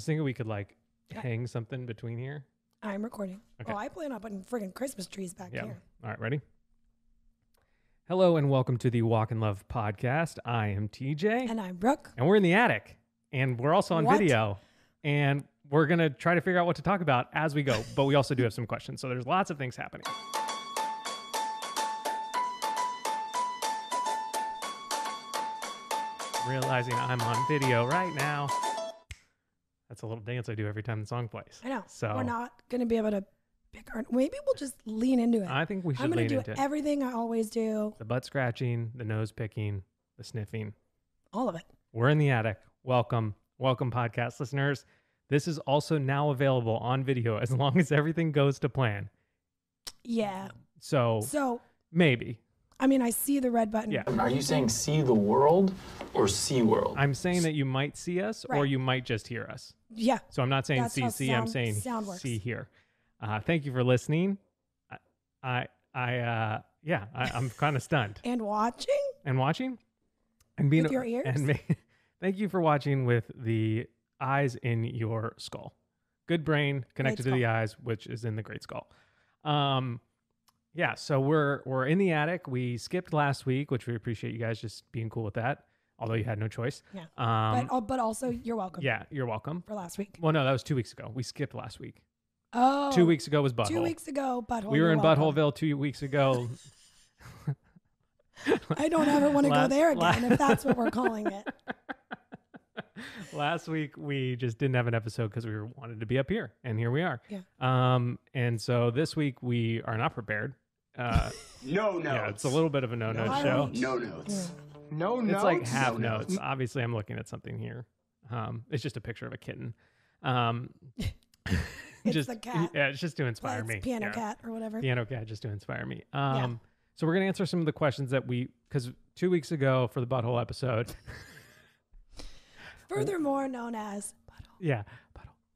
was thinking we could like hang something between here. I'm recording. Okay. Oh, I plan on putting friggin' Christmas trees back Yeah. here. All right, ready? Hello and welcome to the Walk in Love podcast. I am TJ And I'm Brooke. and we're in the attic and we're also on What? video and we're going to try to figure out what to talk about as we go, but we also do have some questions. So there's lots of things happening. Realizing I'm on video right now. That's a little dance I do every time the song plays. I know. So We're not going to be able to pick our. Maybe we'll just lean into it. I think we should I'm going lean to do into it. everything I always do. the butt scratching, the nose picking, the sniffing. All of it. We're in the attic. Welcome, welcome, podcast listeners. This is also now available on video as long as everything goes to plan. Yeah. So So, maybe I mean, I see the red button. Yeah. Are you saying see the world or see world? I'm saying that you might see us or Right. you might just hear us. Yeah. So I'm not saying That's see how see. I'm sound- saying sound works. see here. Uh, thank you for listening. I I, I uh, yeah, I, I'm kind of stunned. And watching? and watching and being With your ears? and ma- thank you for watching with the eyes in your skull good brain connected to the eyes which is in the great skull um yeah so we're we're in the attic we skipped last week which we appreciate you guys just being cool with that although you had no choice Yeah. um but, oh, but also, you're welcome yeah you're welcome for last week. well no that was two weeks ago we skipped last week Oh. two weeks ago was butthole Two weeks ago, butthole. we were in welcome. butthole two weeks ago I don't ever want to go there again if that's what we're calling it. last week we just didn't have an episode because we were, wanted to be up here and here we are Yeah. um and so this week we are not prepared uh no notes. yeah it's a little bit of a no-no No show notes. No notes. No it's like notes? half No notes obviously i'm looking at something here um it's just a picture of a kitten um It's just the cat. yeah it's just to inspire Well, it's me Piano yeah. cat or whatever. piano cat just to inspire me um so we're gonna answer some of the questions that we because two weeks ago for the butthole episode Furthermore known as butthole. Yeah.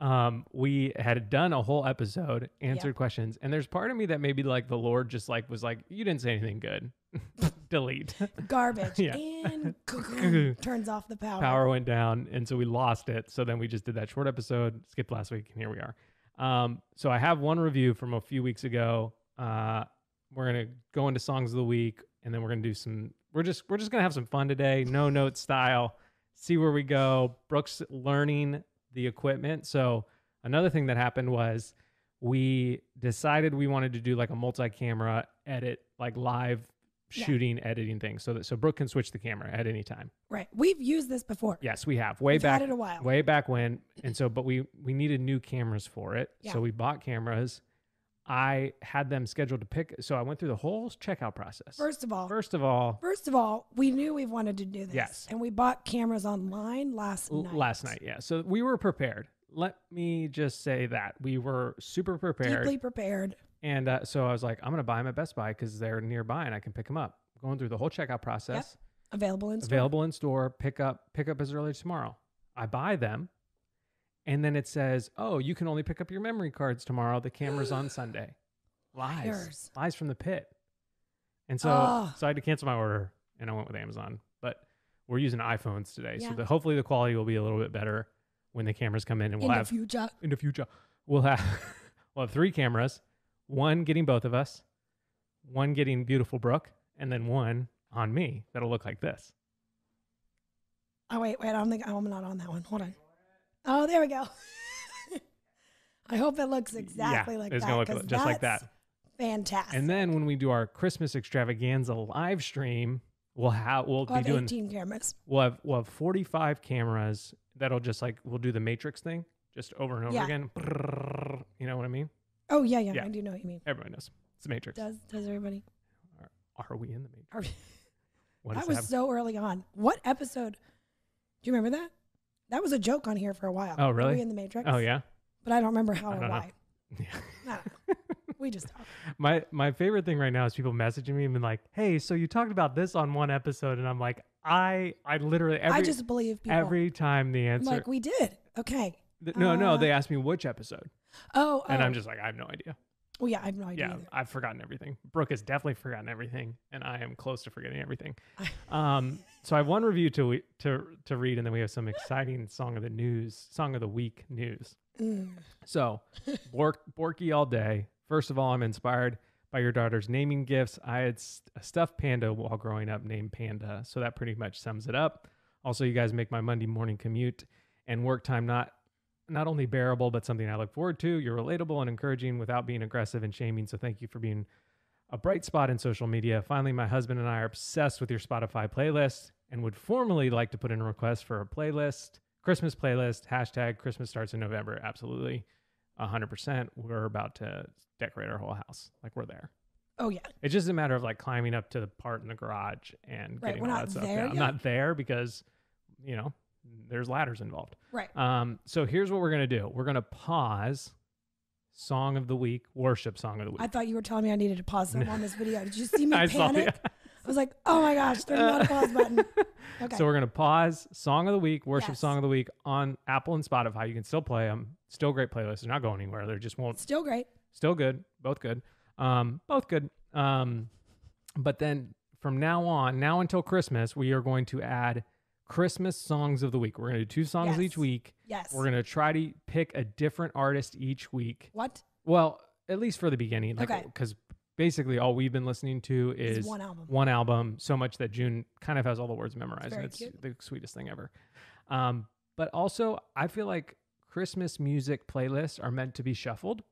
Um, we had done a whole episode, answered questions, and there's part of me that maybe like the Lord just like was like, you didn't say anything good. Delete. Garbage. Yeah. And turns off the power. Power went down, and so we lost it. So then we just did that short episode, skipped last week, and here we are. Um, so I have one review from a few weeks ago. Uh, we're gonna go into songs of the week, and then we're gonna do some. We're just we're just gonna have some fun today, no note style. See where we go. Brooks learning the equipment. So another thing that happened was we decided we wanted to do like a multi-camera edit, like live Yeah. shooting editing thing, so that so Brooke can switch the camera at any time. Right. We've used this before. Yes, we have way We've back had it a while. way back when and so but we we needed new cameras for it Yeah. so we bought cameras i had them scheduled to pick so i went through the whole checkout process First of all, first of all first of all, we knew we wanted to do this. Yes. And we bought cameras online last l- night. last night yeah so we were prepared let me just say that we were super prepared Deeply prepared. and uh, so i was like i'm gonna buy them at best buy because they're nearby and i can pick them up going through the whole checkout process Available in store. available in store pick up pick up as early as tomorrow i buy them and then it says oh you can only pick up your memory cards tomorrow the camera's on sunday lies Liars. lies from the pit and so Ugh. so i had to cancel my order and i went with amazon but we're using iphones today Yeah. so the, hopefully the quality will be a little bit better when the cameras come in and we'll in have the future. in the future we'll have we'll have three cameras one getting both of us one getting beautiful brooke and then one on me that'll look like this Oh wait, wait, I don't think oh, I'm not on that one. Hold on. Oh, there we go. I hope it looks exactly yeah, like it's that. It's gonna look just like that. Fantastic. And then when we do our Christmas extravaganza live stream, we'll have we'll We'll be have doing 18 cameras. we'll have we'll have 45 cameras that'll just like we'll do the matrix thing just over and over Yeah. again. You know what I mean? Oh yeah, yeah, Yeah. I do know what you mean. Everyone knows. It's the matrix. Does does everybody? Are we in the matrix? Are- that was that? so early on. What episode? Do you remember that? That was a joke on here for a while. Oh, really? we in the Matrix? Oh yeah. But I don't remember how I or know. why. Yeah. We just talk. my my favorite thing right now is people messaging me and being like, "Hey, so you talked about this on one episode," and I'm like, "I I literally every I just believe people. every time the I'm answer like we did. Okay. th- no no uh, they asked me which episode Oh, and oh. I'm just like I have no idea. Oh yeah, I have no idea. Yeah, either. I've forgotten everything. Brooke has definitely forgotten everything, and I am close to forgetting everything. um, so I have one review to to to read, and then we have some exciting song of the news, song of the week news. Mm. So, Bork, Borky all day. First of all, I'm inspired by your daughter's naming gifts. I had a stuffed panda while growing up named Panda, so that pretty much sums it up. Also, you guys make my Monday morning commute and work time not not only bearable but something I look forward to. You're relatable and encouraging without being aggressive and shaming. So, thank you for being a bright spot in social media. Finally, my husband and I are obsessed with your Spotify playlist and would formally like to put in a request for a playlist, Christmas playlist, hashtag Christmas starts in November. Absolutely. 100%. We're about to decorate our whole house. Like we're there. Oh yeah. It's just a matter of like climbing up to the part in the garage and Right, getting all not that stuff. there down. I'm not there because, you know, there's ladders involved. Right. Um, so here's what we're gonna do. We're gonna pause song of the week, worship song of the week. I thought you were telling me I needed to pause something on this video. Did you see me panic? I was like, oh my gosh, there's not a pause button. Okay. So we're gonna pause song of the week, worship Yes. song of the week on Apple and Spotify. You can still play them. Still great playlists. They're not going anywhere. They just won't. Still great. Still good. Both good. Um, both good. Um, but then from now on, now until Christmas, we are going to add Christmas songs of the week. We're gonna do two songs Yes. each week. Yes. We're gonna try to pick a different artist each week. what? Well, at least for the beginning, like Okay. because basically all we've been listening to Is is one album. one album so much that June kind of has all the words memorized. and very It's cute. the sweetest thing ever. Um, but also, I feel like Christmas music playlists are meant to be shuffled.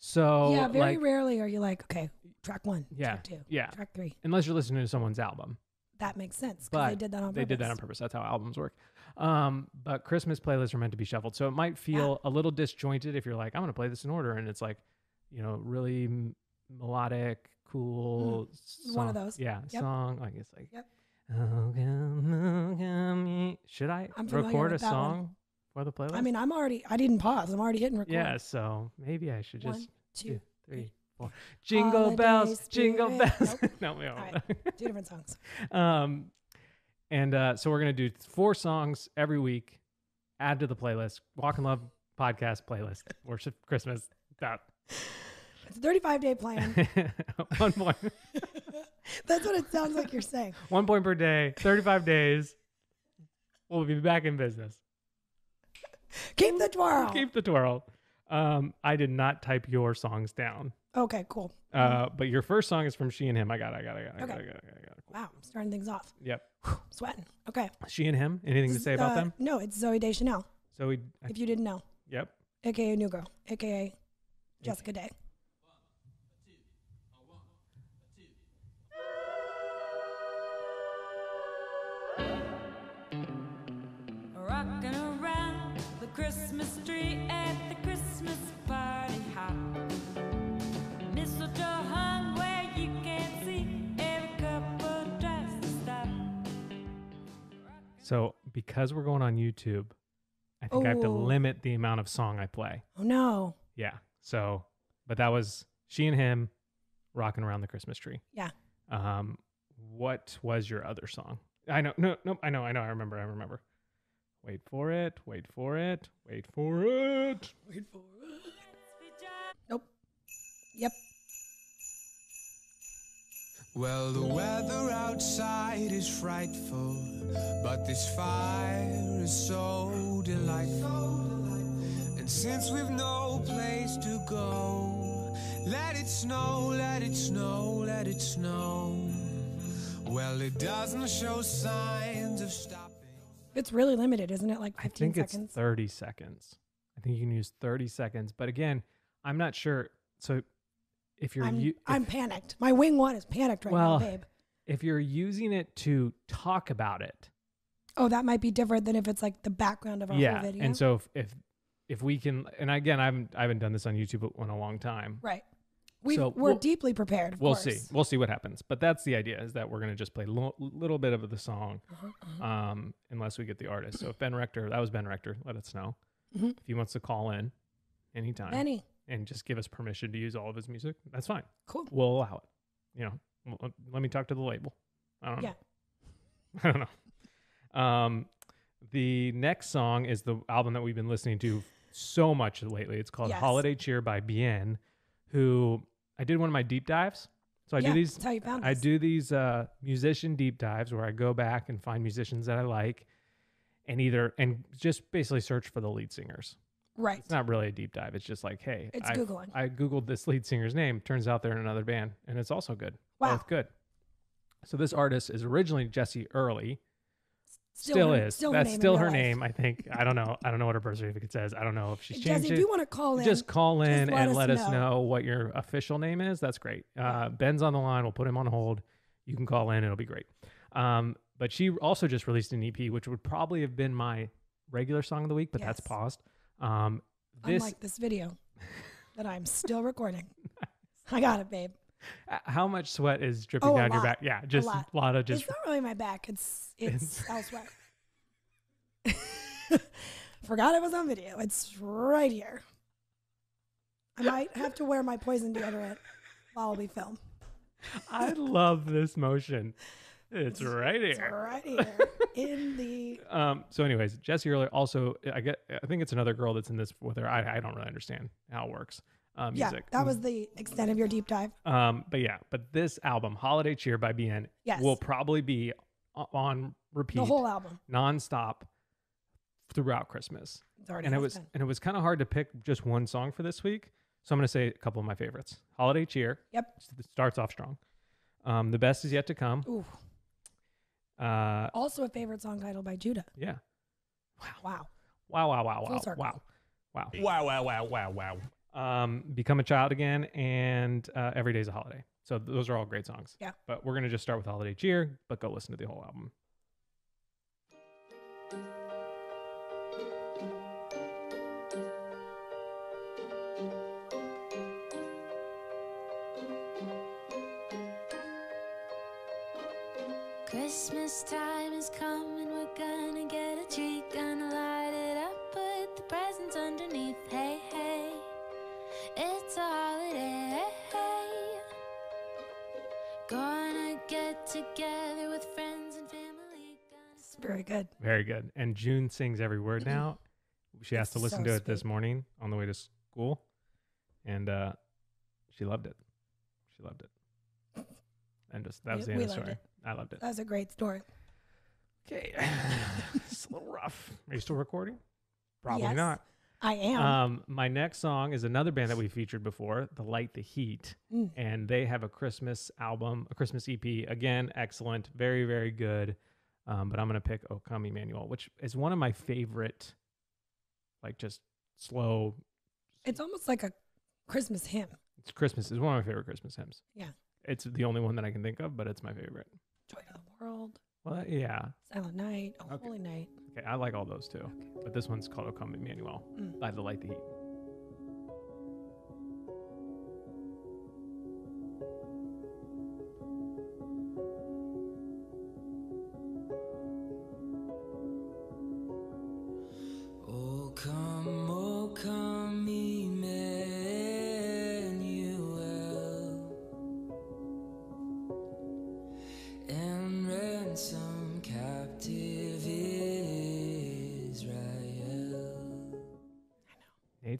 So, yeah, very like, rarely are you like, okay, track one, Yeah, track two, yeah. track three. unless you're listening to someone's album, That makes sense because they did that on they did that on purpose. purpose. That's how albums work. Um, but Christmas playlists are meant to be shuffled, so it might feel a little disjointed if you're like, I'm going to play this in order, and it's like, you know, really melodic, cool. Mm, one of those. Yeah, Yep. song. Like it's like. Yep. Oh, come, oh, come, should I I'm record a that one. song for the playlist? I mean, I'm already, I didn't pause. I'm already hitting record. yeah. So maybe I should just two, two, three, four. Jingle bells, Holiday jingle bells. Nope. no, we don't. Two different songs. um, and uh, so we're gonna do four songs every week. Add to the playlist. Walk in Love podcast playlist. Worship Christmas. That It's a 35 day plan. one point. That's what it sounds like you're saying. One point per day. Thirty-five days. We'll be back in business. Keep the twirl. Keep the twirl. Um, I did not type your songs down. okay, cool. Uh, but your first song is from She and Him. I got. it, I got. it, I got. it, I got. It, I got. it, I got. it. Wow, I'm starting things off. Yep. Sweating. Okay. She and Him. Anything to say about uh, them? No, it's Zooey Deschanel. So we. If you didn't know, yep. aka New Girl, aka Jessica Day. Christmas tree at the Christmas party hop. Mistletoe hung where you can see every couple tries to stop. So because we're going on YouTube, I think I have to Oh. limit the amount of song I play. Oh no. Yeah. So, but that was She and Him, rocking around the Christmas tree. Yeah. Um, what was your other song? I know. No, no. I know. I know. I remember. I remember. Wait for it. Wait for it. Wait for it. Wait for it. Nope. Yep. Well, the weather outside is frightful, but this fire is so delightful. And since we've no place to go, let it snow, let it snow, let it snow. Well, it doesn't show signs of stopping. It's really limited, isn't it? Like I think seconds. it's 30 seconds. I think you can use 30 seconds. But again, I'm not sure. So if you're I'm, u- I'm if, panicked. My wing one is panicked right Well, now, babe. if you're using it to talk about it, Oh, that might be different than if it's like the background of a yeah. whole video. And so if, if if we can, and again, I haven't I haven't done this on YouTube in a long time. right. We So we're we'll- deeply prepared. We'll course. see. We'll see what happens. But that's the idea: is that we're gonna just play a lo- little bit of the song, Uh-huh, um, unless we get the artist. So if Ben Rector, that was Ben Rector, let us know Mhm. if he wants to call in anytime and just give us permission to use all of his music. That's fine. cool. We'll allow it. You know, Well, let- me talk to the label. I don't know. Yeah. I don't know. Um, the next song is the album that we've been listening to so much lately. It's called Yes. Holiday Cheer by Bien, who I did one of my deep dives. So I yeah, do these That's how you found I us. do these uh, musician deep dives where I go back and find musicians that I like, and either and just basically search for the lead singers. Right. It's not really a deep dive. It's just like, hey, It's I, Googling. I googled this lead singer's name. Turns out they're in another band, and it's also good. Wow. Both good. So this artist is originally Jesse Early. Still Still, is. still That's still her life. name. I think. I don't know. I don't know what her birth certificate says. I don't know if she's changed Jesse, it if you want to call in, just call just in let and us let us know. know what your official name is. That's great. Uh, Ben's on the line. We'll put him on hold. You can call in. It'll be great. Um, but she also just released an EP, which would probably have been my regular song of the week, but that's paused. Um, this unlike this video that I'm still recording. I got it, babe. Uh, how much sweat is dripping Oh, down your back? Yeah, just lot. a lot of just it's not really my back. It's it's elsewhere. Forgot it was on video. It's right here. I might have to wear my poison deodorant while we film. I love this motion. It's right It's here. right here in the. Um, so, anyways, Jesse Early also, I get, I think it's another girl that's in this with her. I, I don't really understand how it works. Um, Yeah, that was the extent of your deep dive. Um, but yeah, but this album, Holiday Cheer by Bien, Yes. will probably be on repeat, The whole album. nonstop throughout Christmas. It's already And it was been. and it was kind of hard to pick just one song for this week. So I'm gonna say a couple of my favorites. Holiday Cheer. Yep. starts off strong. Um, the best is yet to come. Ooh. Uh, Also a favorite song title by Judah. yeah. Wow. Wow, wow, wow, Full wow, circle. wow, wow, wow, wow, wow, wow, wow. Um, Become a Child Again and uh, Every Day's a Holiday. So those are all great songs. Yeah. But we're gonna just start with Holiday Cheer, but go listen to the whole album. Christmas time is coming, we're gonna get a treat, gonna very good. Very good. And June sings every word now. She has to listen so to it this morning on the way to school, and uh, she loved it. She loved it. And just that was the end of the we story. I loved it. That was a great story. Okay, it's a little rough. Are you still recording? Probably Yes, not. I am. Um, my next song is another band that we featured before, The Light the Heat, Mm. and they have a Christmas album, a Christmas EP. Again, excellent, very very good. Um, but I'm gonna pick O Come Emmanuel, which is one of my favorite, like just slow. It's almost like a Christmas hymn. It's Christmas is one of my favorite Christmas hymns. Yeah. It's the only one that I can think of, but it's my favorite. Joy to the world, Well, yeah. Silent Night, oh, Okay. Holy Night. Okay, I like all those too. But this one's called O Come Emmanuel Mm. by The Light the Heat.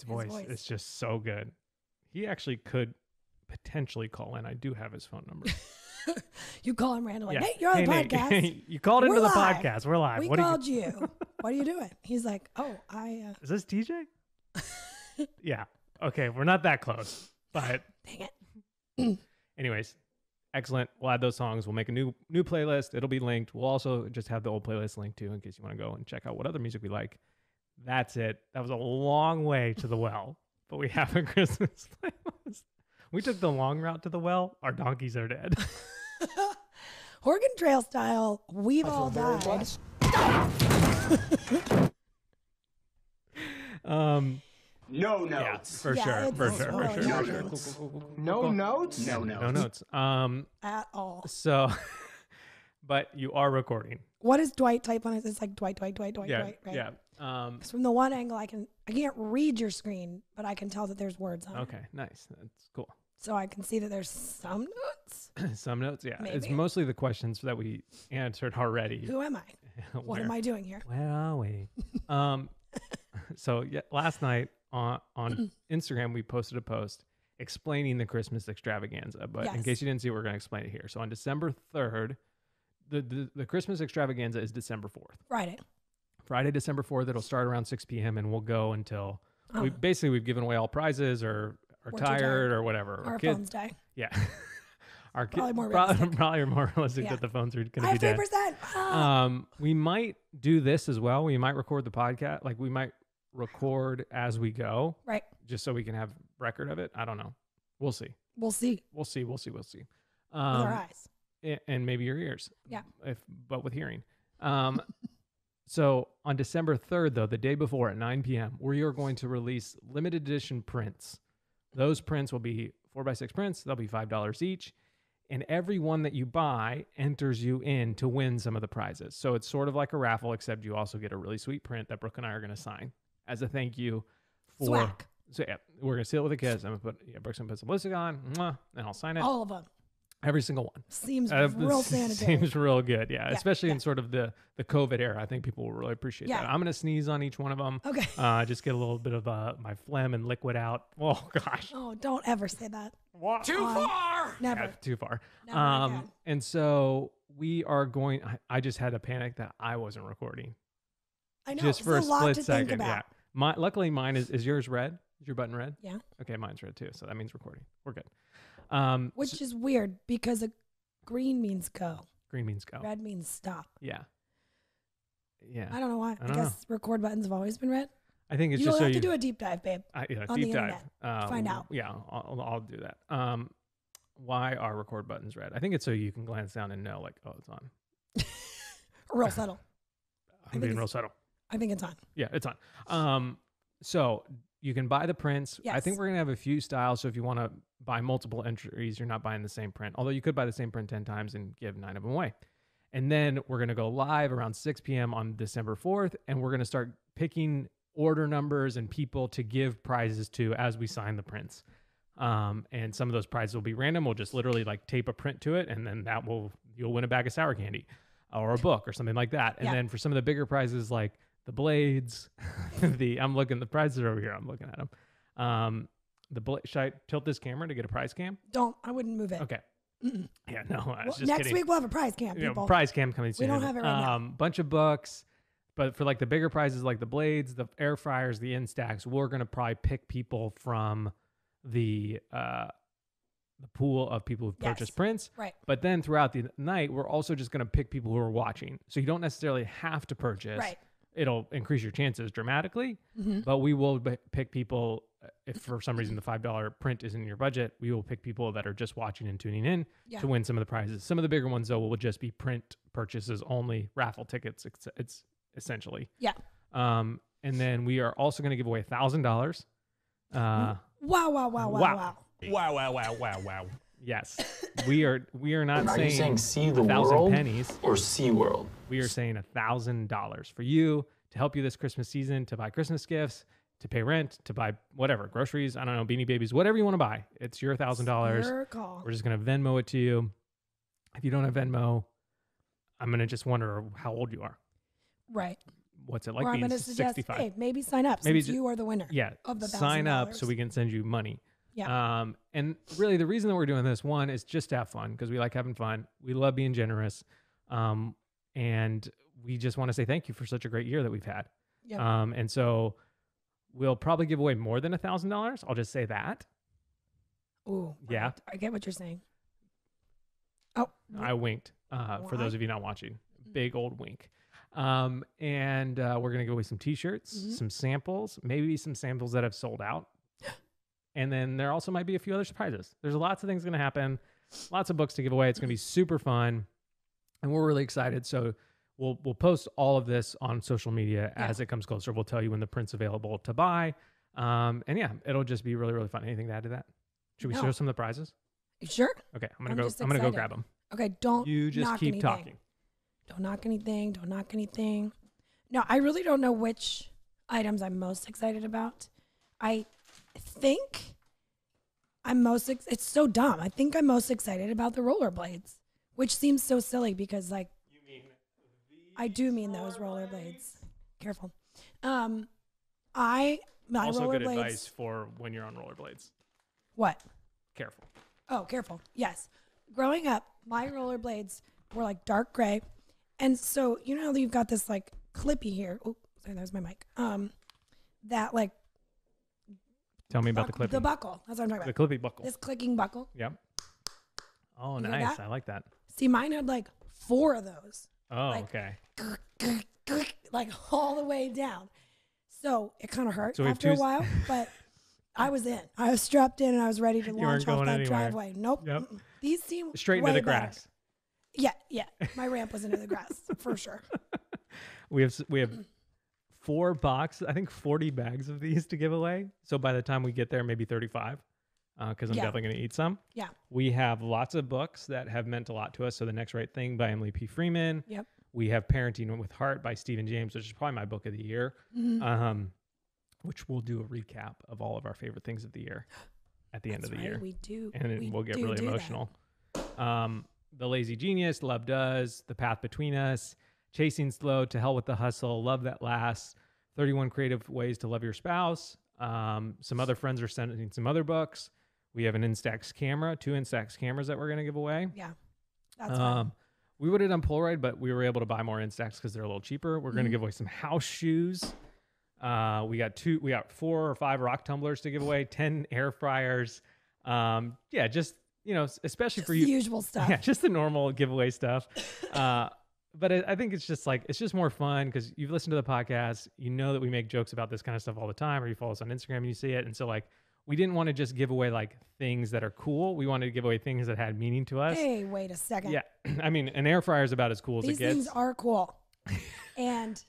Voice, voice. is just so good. He actually could potentially call in. I do have his phone number. You call him randomly. Yeah. Nate, you're on the Nate, podcast. you called into We're the live. podcast. We're live. we what called you, you. what are you doing? He's like, oh, I. Uh, Is this TJ? yeah. Okay, we're not that close. But dang it. anyways, excellent. We'll add those songs. We'll make a new new playlist. It'll be linked. We'll also just have the old playlist linked too in case you want to go and check out what other music we like. That's it. That was a long way to the well, but we have a Christmas playlist. We took the long route to the well. Our donkeys are dead. Oregon Trail style. We've all died. um, No yeah, notes. for Yeah, sure, it's- for sure, for sure, No for sure. notes. Cool, cool, cool, cool, No cool. notes. No notes. No notes. Um, At all. so, but you are recording. What does Dwight type on it? It's like Dwight, Dwight, Dwight, Dwight, yeah, Dwight, right? yeah. Um, from the one angle, I can I can't read your screen, but I can tell that there's words on it. okay, nice. That's cool. So I can see that there's some notes. Some notes, yeah. It's Maybe. mostly the questions that we answered already. Who am I? What am I doing here? Where are we? um, so yeah, last night on on Instagram we posted a post, explaining the Christmas extravaganza. But in Yes. case you didn't see, we're going to explain it here. So on December 3rd, the, the, the Christmas extravaganza is December 4th. Friday. Friday, December 4th, it'll start around 6 p.m. and we'll go until we Oh. basically we've given away all prizes or are tired, tired. or whatever. Our kid- phones die. yeah. Our kid, Probably more probably, realistic. probably more realistic Yeah. that the phones are going to be dead. Ah. Um, we might do this as well. We might record the podcast. Like we might record as we go, right. just so we can have record of it. I don't know. We'll see. We'll see We'll see. We'll see. We'll see. with Um, our eyes. and maybe your ears. Yeah. If but with hearing. Um, so on December third, though, the day before at nine p.m., we are going to release limited edition prints. Those prints will be four by six prints. They'll be five dollars each, and every one that you buy enters you in to win some of the prizes. So it's sort of like a raffle, except you also get a really sweet print that Brooke and I are going to sign as a thank you for. Swag. So yeah, we're gonna seal it with a kiss. I'm gonna put yeah, Brooke's gonna put some lipstick on, mwah, and I'll sign it. All of them Every single one. seems Uh, real sanitary. Seems real good, yeah. Yeah, Especially in sort of the the COVID era. I think people will really appreciate Yeah. that. I'm gonna sneeze on each one of them. Okay. Uh, just get a little bit of uh, my phlegm and liquid out. Oh gosh, Oh, don't ever say that. Too On- far! Never. Yeah, too far. Never Um, again. and so we are going. I, I just had a panic that I wasn't recording, I know. just for a, lot split to second. think about. Yeah. My luckily mine is is yours red? Is your button red? Yeah. Okay, mine's red too. So that means recording. We're good. Um, Which so- is weird because a green means go, green means go. red means stop. Yeah. Yeah. I don't know why. I I, guess record buttons have always been red. I think it's You'll just so have you to do a deep dive, babe. I, yeah, on the deep dive. Uh, Find out. Yeah, I'll, I'll do that. Um, why are record buttons red? I think it's so you can glance down and know, like, oh, it's on. Real subtle. I'm being real subtle. I think it's on. Yeah, it's on. Um, so you can buy the prints. I think we're gonna have a few styles. So if you want to buy multiple entries, you're not buying the same print. Although you could buy the same print ten times and give nine of them away. And then we're gonna go live around 6 p.m. on December 4th, and we're gonna start picking order numbers and people to give prizes to as we sign the prints. Um, and some of those prizes will be random. We'll just literally like tape a print to it, and then that will you'll win a bag of sour candy or a book or something like that. And Yeah. then for some of the bigger prizes like the blades, the I'm looking the prizes are over here. I'm looking at them. Um, the bla- should I tilt this camera to get a prize cam? Don't. I wouldn't move it. Okay. Mm-mm. Yeah, no, I was Well, just next kidding. week we'll have a prize camp, You know, prize cam coming We soon. don't have it right now. um, Bunch of books, but for like the bigger prizes, like the blades, the air fryers, the Instax, we're gonna probably pick people from the uh the pool of people who've purchased Yes. prints. Right. But then throughout the night, we're also just going to pick people who are watching. So you don't necessarily have to purchase. Right. It'll increase your chances dramatically, Mhm. but we will b- pick people. uh, If for some reason the five dollar print is in your budget, we will pick people that are just watching and tuning in Yeah. to win some of the prizes. Some of the bigger ones though will just be print purchases only, raffle tickets. It's, it's essentially. Yeah. Um, and then we are also going to give away a thousand dollars. Uh, Wow, wow, wow, wow, Wow. wow. Wow! Wow! Wow! Wow! Wow! Yes, we are. We are not Are saying, saying see the a thousand world pennies. or Sea World? We are saying a thousand dollars for you to help you this Christmas season to buy Christmas gifts, to pay rent, to buy whatever groceries. I don't know, beanie babies, whatever you want to buy. It's your thousand dollars. Your. We're just gonna Venmo it to you. If you don't have Venmo, I'm gonna just wonder how old you are. Right. What's it like or I'm being going to suggest, 65? hey, maybe sign up Maybe since ju- you are the winner. yeah of the sign up so we can send you money Yeah. um and really the reason that we're doing this one is just to have fun because we like having fun we love being generous um and we just want to say thank you for such a great year that we've had Yep. um and so we'll probably give away more than a thousand dollars i'll just say that Ooh. yeah. I get what you're saying. Oh. i winked uh for those of you not watching big old wink um and uh, we're gonna give away some t-shirts Mhm. some samples maybe some samples that have sold out and then there also might be a few other surprises there's lots of things gonna happen lots of books to give away it's gonna be super fun and we're really excited so we'll we'll post all of this on social media Yeah. as it comes closer we'll tell you when the print's available to buy um and yeah it'll just be really really fun anything to add to that should we No. show some of the prizes sure? okay i'm gonna I'm go i'm gonna go grab them Okay. Don't you just knock keep anything. talking Don't knock anything. Don't knock anything. No, I really don't know which items I'm most excited about. I think I'm most. Ex- it's so dumb. I think I'm most excited about the rollerblades, which seems so silly because like. I do mean those rollerblades. Careful. Um, I my also good rollerblades. advice for when you're on rollerblades. What? Careful. Oh, careful. Yes. Growing up, my rollerblades were like dark gray. And so, you know, how you've got this like clippy here. Oh, sorry, that was my mic. Um, that like Tell me about the clippy. the buckle. That's what I'm talking about. The clippy buckle. This clicking buckle. Yep. Oh, You nice. that? I like that. See, mine had like four of those, Oh, Like- okay. like all the way down. So it kind of hurt So we have after a while, but I was in. I was strapped in and I was ready to launch weren't off going that anywhere. driveway. Nope. Yep. mm-mm. These seem Straight into way the better. grass. Yeah, yeah. My ramp was into the grass for sure. We have s- we have four box, I think 40 bags of these to give away. So by the time we get there, maybe 35, because I'm Yeah. definitely going to eat some. Yeah. We have lots of books that have meant a lot to us. So the next right thing by Emily P. Freeman. Yep. We have Parenting with Heart by Stephen James, which is probably my book of the year. Mhm. Um, which we'll do a recap of all of our favorite things of the year at the end of the right, year. We do. and we we'll get do really do emotional. Um, the Lazy Genius, Love Does, The Path Between Us, Chasing Slow, To Hell with the Hustle, Love That Lasts, 31 Creative Ways to Love Your Spouse. Um, some other friends are sending some other books. We have an Instax camera, two Instax cameras that we're going to give away. Yeah. That's. Um, we would have done Polaroid, but we were able to buy more Instax because they're a little cheaper. We're going Mm-hmm. to give away some house shoes. Uh, we got two, we got four or five rock tumblers to give away, 10 air fryers. Um, yeah, just, you know, especially for you. usual stuff. Yeah, just the normal giveaway stuff. Uh, but I I think it's just like it's just more fun because you've listened to the podcast, you know that we make jokes about this kind of stuff all the time, or you follow us on Instagram and you see it, and so like we didn't want to just give away like things that are cool. We wanted to give away things that had meaning to us. Hey, wait a second. Yeah, I mean, an air fryer is about as cool as it gets. These things are cool. and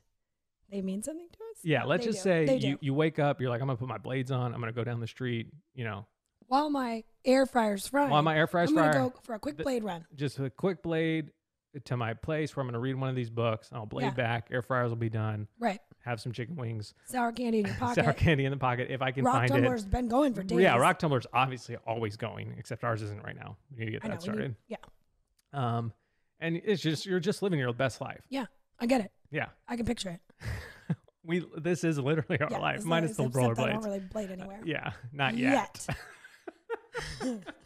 they mean something to us? yeah, let's They just do. say They you do. you wake up, you're like, I'm gonna put my blades on, I'm gonna go down the street, you know, While my air fryer's frying. while my air fryer's I'm gonna frying, go for a quick blade run. just a quick blade to my place where I'm gonna read one of these books. I'll blade Yeah. back, air fryers will be done. Right. Have some chicken wings, Sour candy in your pocket. sour candy in the pocket if I can Rock find tumbler's it. been going for days. Yeah, rock tumbler's obviously always going, except ours isn't right now. We need to get I know. that need- started. yeah. Um, and it's just you're just living your best life. Yeah. I get it. Yeah, I can picture it. we this is literally our yeah, life. Mine is still except I don't really blade anywhere. Yeah, not yet. Yet.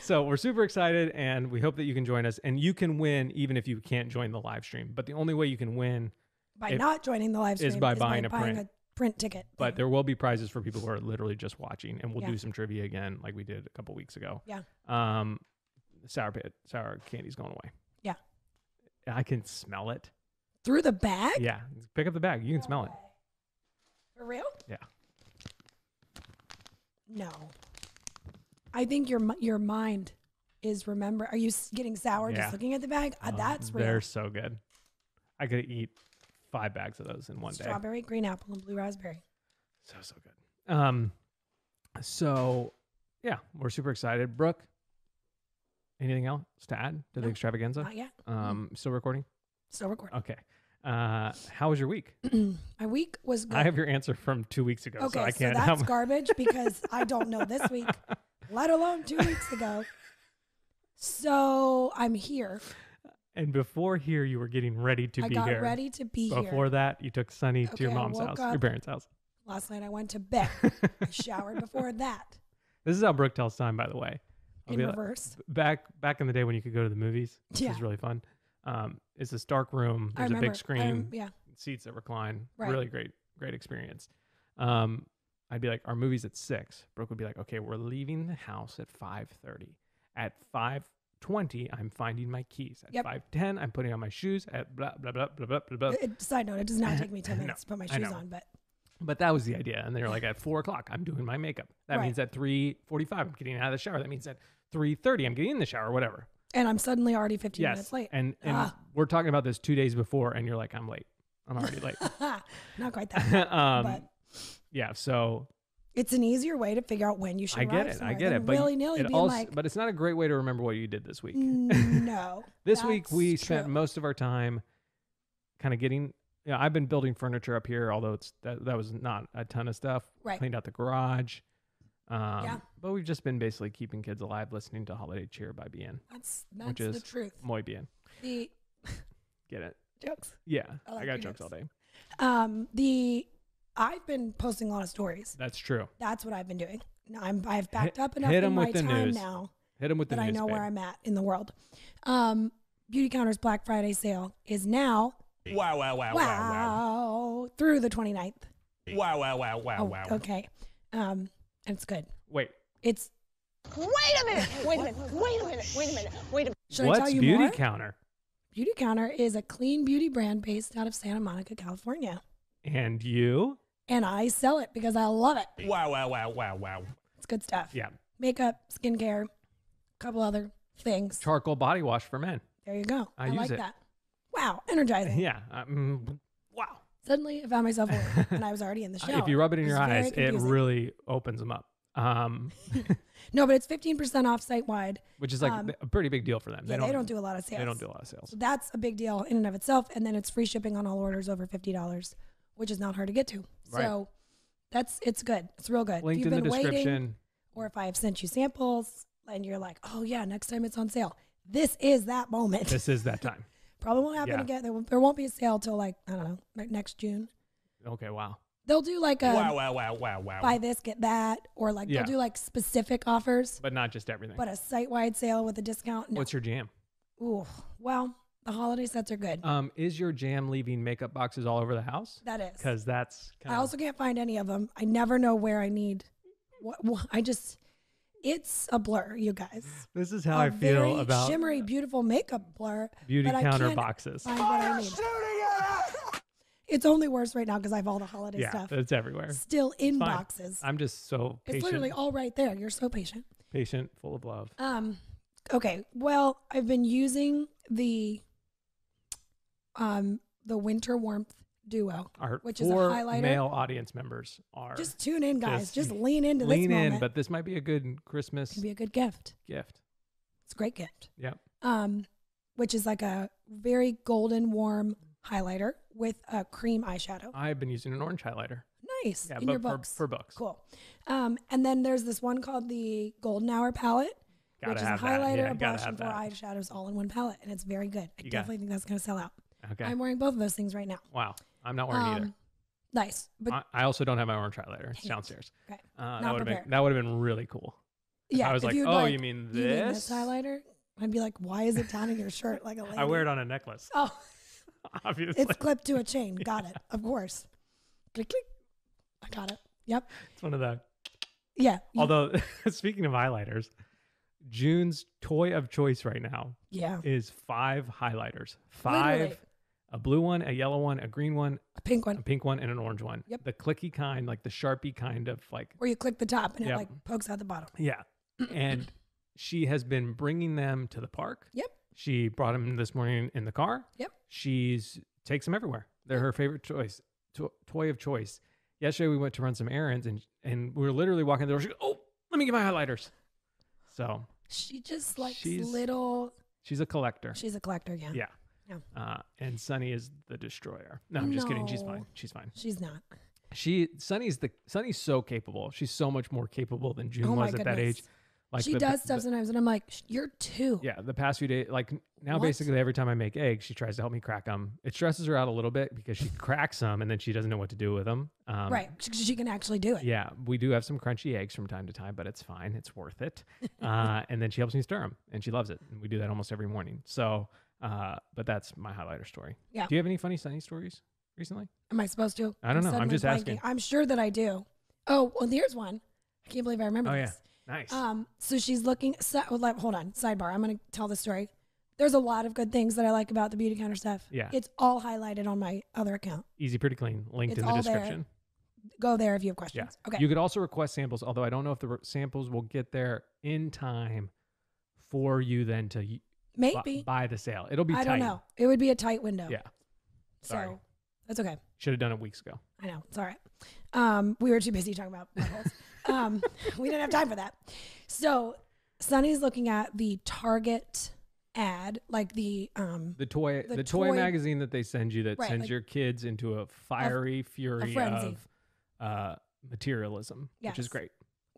So we're super excited, and we hope that you can join us. And you can win even if you can't join the live stream. But the only way you can win, By not joining the live stream is by buying a print. a print ticket. but there will be prizes for people who are literally just watching, and we'll Yeah. do some trivia again, like we did a couple weeks ago. Yeah. Um, sour pit, sour candy's going away. Yeah. I can smell it. through the bag. Yeah, pick up the bag. You can smell it. For real? Yeah. No. I think your your mind is remember. Are you getting sour Yeah. just looking at the bag? Uh, Oh, that's They're so good. I could eat five bags of those in one day. Strawberry, green apple, and blue raspberry. So so good. Um, so yeah, we're super excited. Brooke, anything else to add to the No, extravaganza? Not yet. Um, still recording? Still recording. Okay. Uh, how was your week? My week was good. I have your answer from two weeks ago, okay, so I can't. that's help- garbage because I don't know this week, let alone two weeks ago. So I'm here. and before here, you were getting ready to I be got here. ready to be Before here. Before that, you took Sunny to your I mom's woke house, your parents' house. Last night I went to bed. I showered before that This is how Brooke tells time, by the way. I'll in be like- reverse. back back in the day when you could go to the movies, which Yeah. was really fun. Um, it's this dark room. There's a big screen, rem- yeah. seats that recline. Right. Really great, great experience. Um, I'd be like, our movie's at six. Brooke would be like, okay, we're leaving the house at five thirty. At five twenty, I'm finding my keys. At Yep. five ten, I'm putting on my shoes. At blah blah blah blah blah blah. blah. It, side note: It does not take me ten No, minutes to put my I shoes know. on, but But that was the idea. And they were like, at four o'clock, I'm doing my makeup. That Right. means at three forty-five, I'm getting out of the shower. That means at three thirty, I'm getting in the shower. Whatever. and I'm suddenly already 15 yes. minutes late. And and Ah. we're talking about this two days before, and you're like, I'm late. I'm already late. not quite that, um, but yeah. So it's an easier way to figure out when you should I get it. I get it. But willy nilly it being also, like, but it's not a great way to remember what you did this week. "Mm, no. this week we that's spent most of our time kind of getting. Yeah, I've been building furniture up here, although it's that, that was not a ton of stuff. Right. Cleaned out the garage. Um, Yeah. But we've just been basically keeping kids alive, listening to Holiday Cheer by Bien. That's which that's the truth. Muy bien. The Get it? jokes. Yeah. I I, got jokes all day. Um, the I've been posting a lot of stories. That's true. That's what I've been doing. No, I'm I've backed Hit- up enough hit in 'em my with the time news. now Hit him with the that I news, know where. I'm at in the world. Um, Beauty Counter's Black Friday sale is now Wow, wow, wow, wow, wow. wow through the 29th. Wow, wow, wow, wow, Oh, wow. okay. Um, and it's good. Wait, It's Wait a minute! Wait a minute! Wait a minute! Wait a minute! Wait a minute! should I what's tell you Beauty more? Counter? Beauty Counter is a clean beauty brand based out of Santa Monica, California. And you? And I sell it because I love it. Wow, wow, wow, wow, wow. It's good stuff. Yeah. Makeup, skincare, a couple other things. Charcoal body wash for men. There you go. I I, use like it. that. Wow, energizing. Yeah. um, wow. Suddenly I found myself aware and I was already in the shower. If you rub it in your eyes, it really opens them up. Um, No, but it's 15% off site wide. which is like Um, a pretty big deal for them. Yeah, they don't do a lot of sales. They don't do a lot of sales. So that's a big deal in and of itself. And then it's free shipping on all orders over $50, which is not hard to get to. Right. So that's, it's good. It's real good. Linked if in you've the been waiting, description. or if I have sent you samples and you're like, oh yeah, next time it's on sale. This is that moment. This is that time. Probably won't happen Yeah. again. There, won't- there won't be a sale till like, I don't know, like next June. Okay. Wow. They'll do like a Wow, wow, wow, wow, wow. buy this, get that, or like Yeah. they'll do like specific offers, But not just everything. but a site wide sale with a discount. No. What's your jam? Ooh, well, the holiday sets are good. Um, is your jam leaving makeup boxes all over the house? that is. Because that's kind I also can't find any of them. I never know where I need. What, what I just, it's a blur, you guys. this is how A I feel about shimmery, beautiful makeup blur. beauty counter boxes. Find what I need. It's only worse right now because I have all the holiday Yeah, stuff it's everywhere. still in boxes. I'm just so It's literally all right there. You're so patient. patient, full of love. Um, okay. Well, I've been using the um the winter warmth duo. Our which is a four highlighter. male audience members are Just tune in, guys. Just Just, lean into this lean in, moment. but this might be a good Christmas Can be a good gift. gift. It's a great gift. Yep. Um, which is like a very golden warm highlighter with a cream eyeshadow. I've been using an orange highlighter. Nice Yeah, in but your for, books. for books. Cool. Um, and then there's this one called the Golden Hour palette, Gotta which is a have that. highlighter, Yeah, a gotta blush, have and four that. eyeshadows all in one palette, and it's very good. I You got- definitely think that's going to sell out. Okay. I'm wearing both of those things right now. wow. I'm not wearing either. Um, Nice, but I, I also don't have my orange highlighter. It's downstairs. okay. Uh, Not that would have been that would have been really cool. Yeah. I was like, oh, you mean you mean this this? highlighter? I'd be like, why is it down in your shirt like a lady? I wear it on a necklace. Oh, Obviously, it's clipped to a chain. Got it. Of course. Click, click. I got it. Yep. it's one of the. Yeah. Although, speaking of highlighters, June's toy of choice right now yeah. is five highlighters. Five, Literally. A blue one, a yellow one, a green one, A pink one, a pink one, and an orange one. Yep. The clicky kind, like the sharpie kind of like where you click the top and Yep. it like pokes out the bottom. Yeah. and she has been bringing them to the park. Yep. She brought them this morning in the car. Yep. She's takes them everywhere. They're her favorite choice, to- toy of choice. Yesterday we went to run some errands and and we were literally walking the door. She goes, "Oh, let me get my highlighters." So She just likes She's- little. she's a collector. She's a collector. Yeah. yeah. Yeah. Uh, and Sunny is the destroyer. No, I'm just kidding. She's No. fine. She's fine. She's not. She Sunny's the Sunny's so capable. She's so much more capable than June Oh my was at that goodness. age. Like she the- does the- stuff sometimes, and I'm like, "Sh- "You're two. Yeah, the past few days, like now, What? basically every time I make eggs, she tries to help me crack them. It stresses her out a little bit because she cracks them and then she doesn't know what to do with them. Um, right. She, she can actually do it. Yeah, we do have some crunchy eggs from time to time, but it's fine. It's worth it. uh, and then she helps me stir them, and she loves it. And we do that almost every morning. So, uh, but that's my highlighter story. Yeah. Do you have any funny Sunny stories recently? Am I supposed to? I don't know. I'm suddenly just asking. blanking. I'm sure that I do. Oh, well, here's one. I can't believe I remember Oh yeah, this. nice. Um, so she's looking. Well, like, hold on. Sidebar. I'm going to tell the story. There's a lot of good things that I like about the beauty counter stuff. Yeah. It's all highlighted on my other account. Easy, pretty clean. Linked it's in the all there. description. Go there if you have Yeah. questions. Okay. You could also request samples, although I don't know if the re- samples will get there in time for you then to y- Maybe. buy the sale. It'll be I tight. don't know. It would be a tight window. Yeah. So that's okay. Should have done it weeks ago. I know. It's all right. Um, we were too busy talking about um, we didn't have time for that. So Sunny's looking at the Target ad, like the um, The toy, the, The toy, toy- magazine that they send you that Right, sends like- your kids into a fiery fury frenzy. of uh, materialism, which is Yes. great.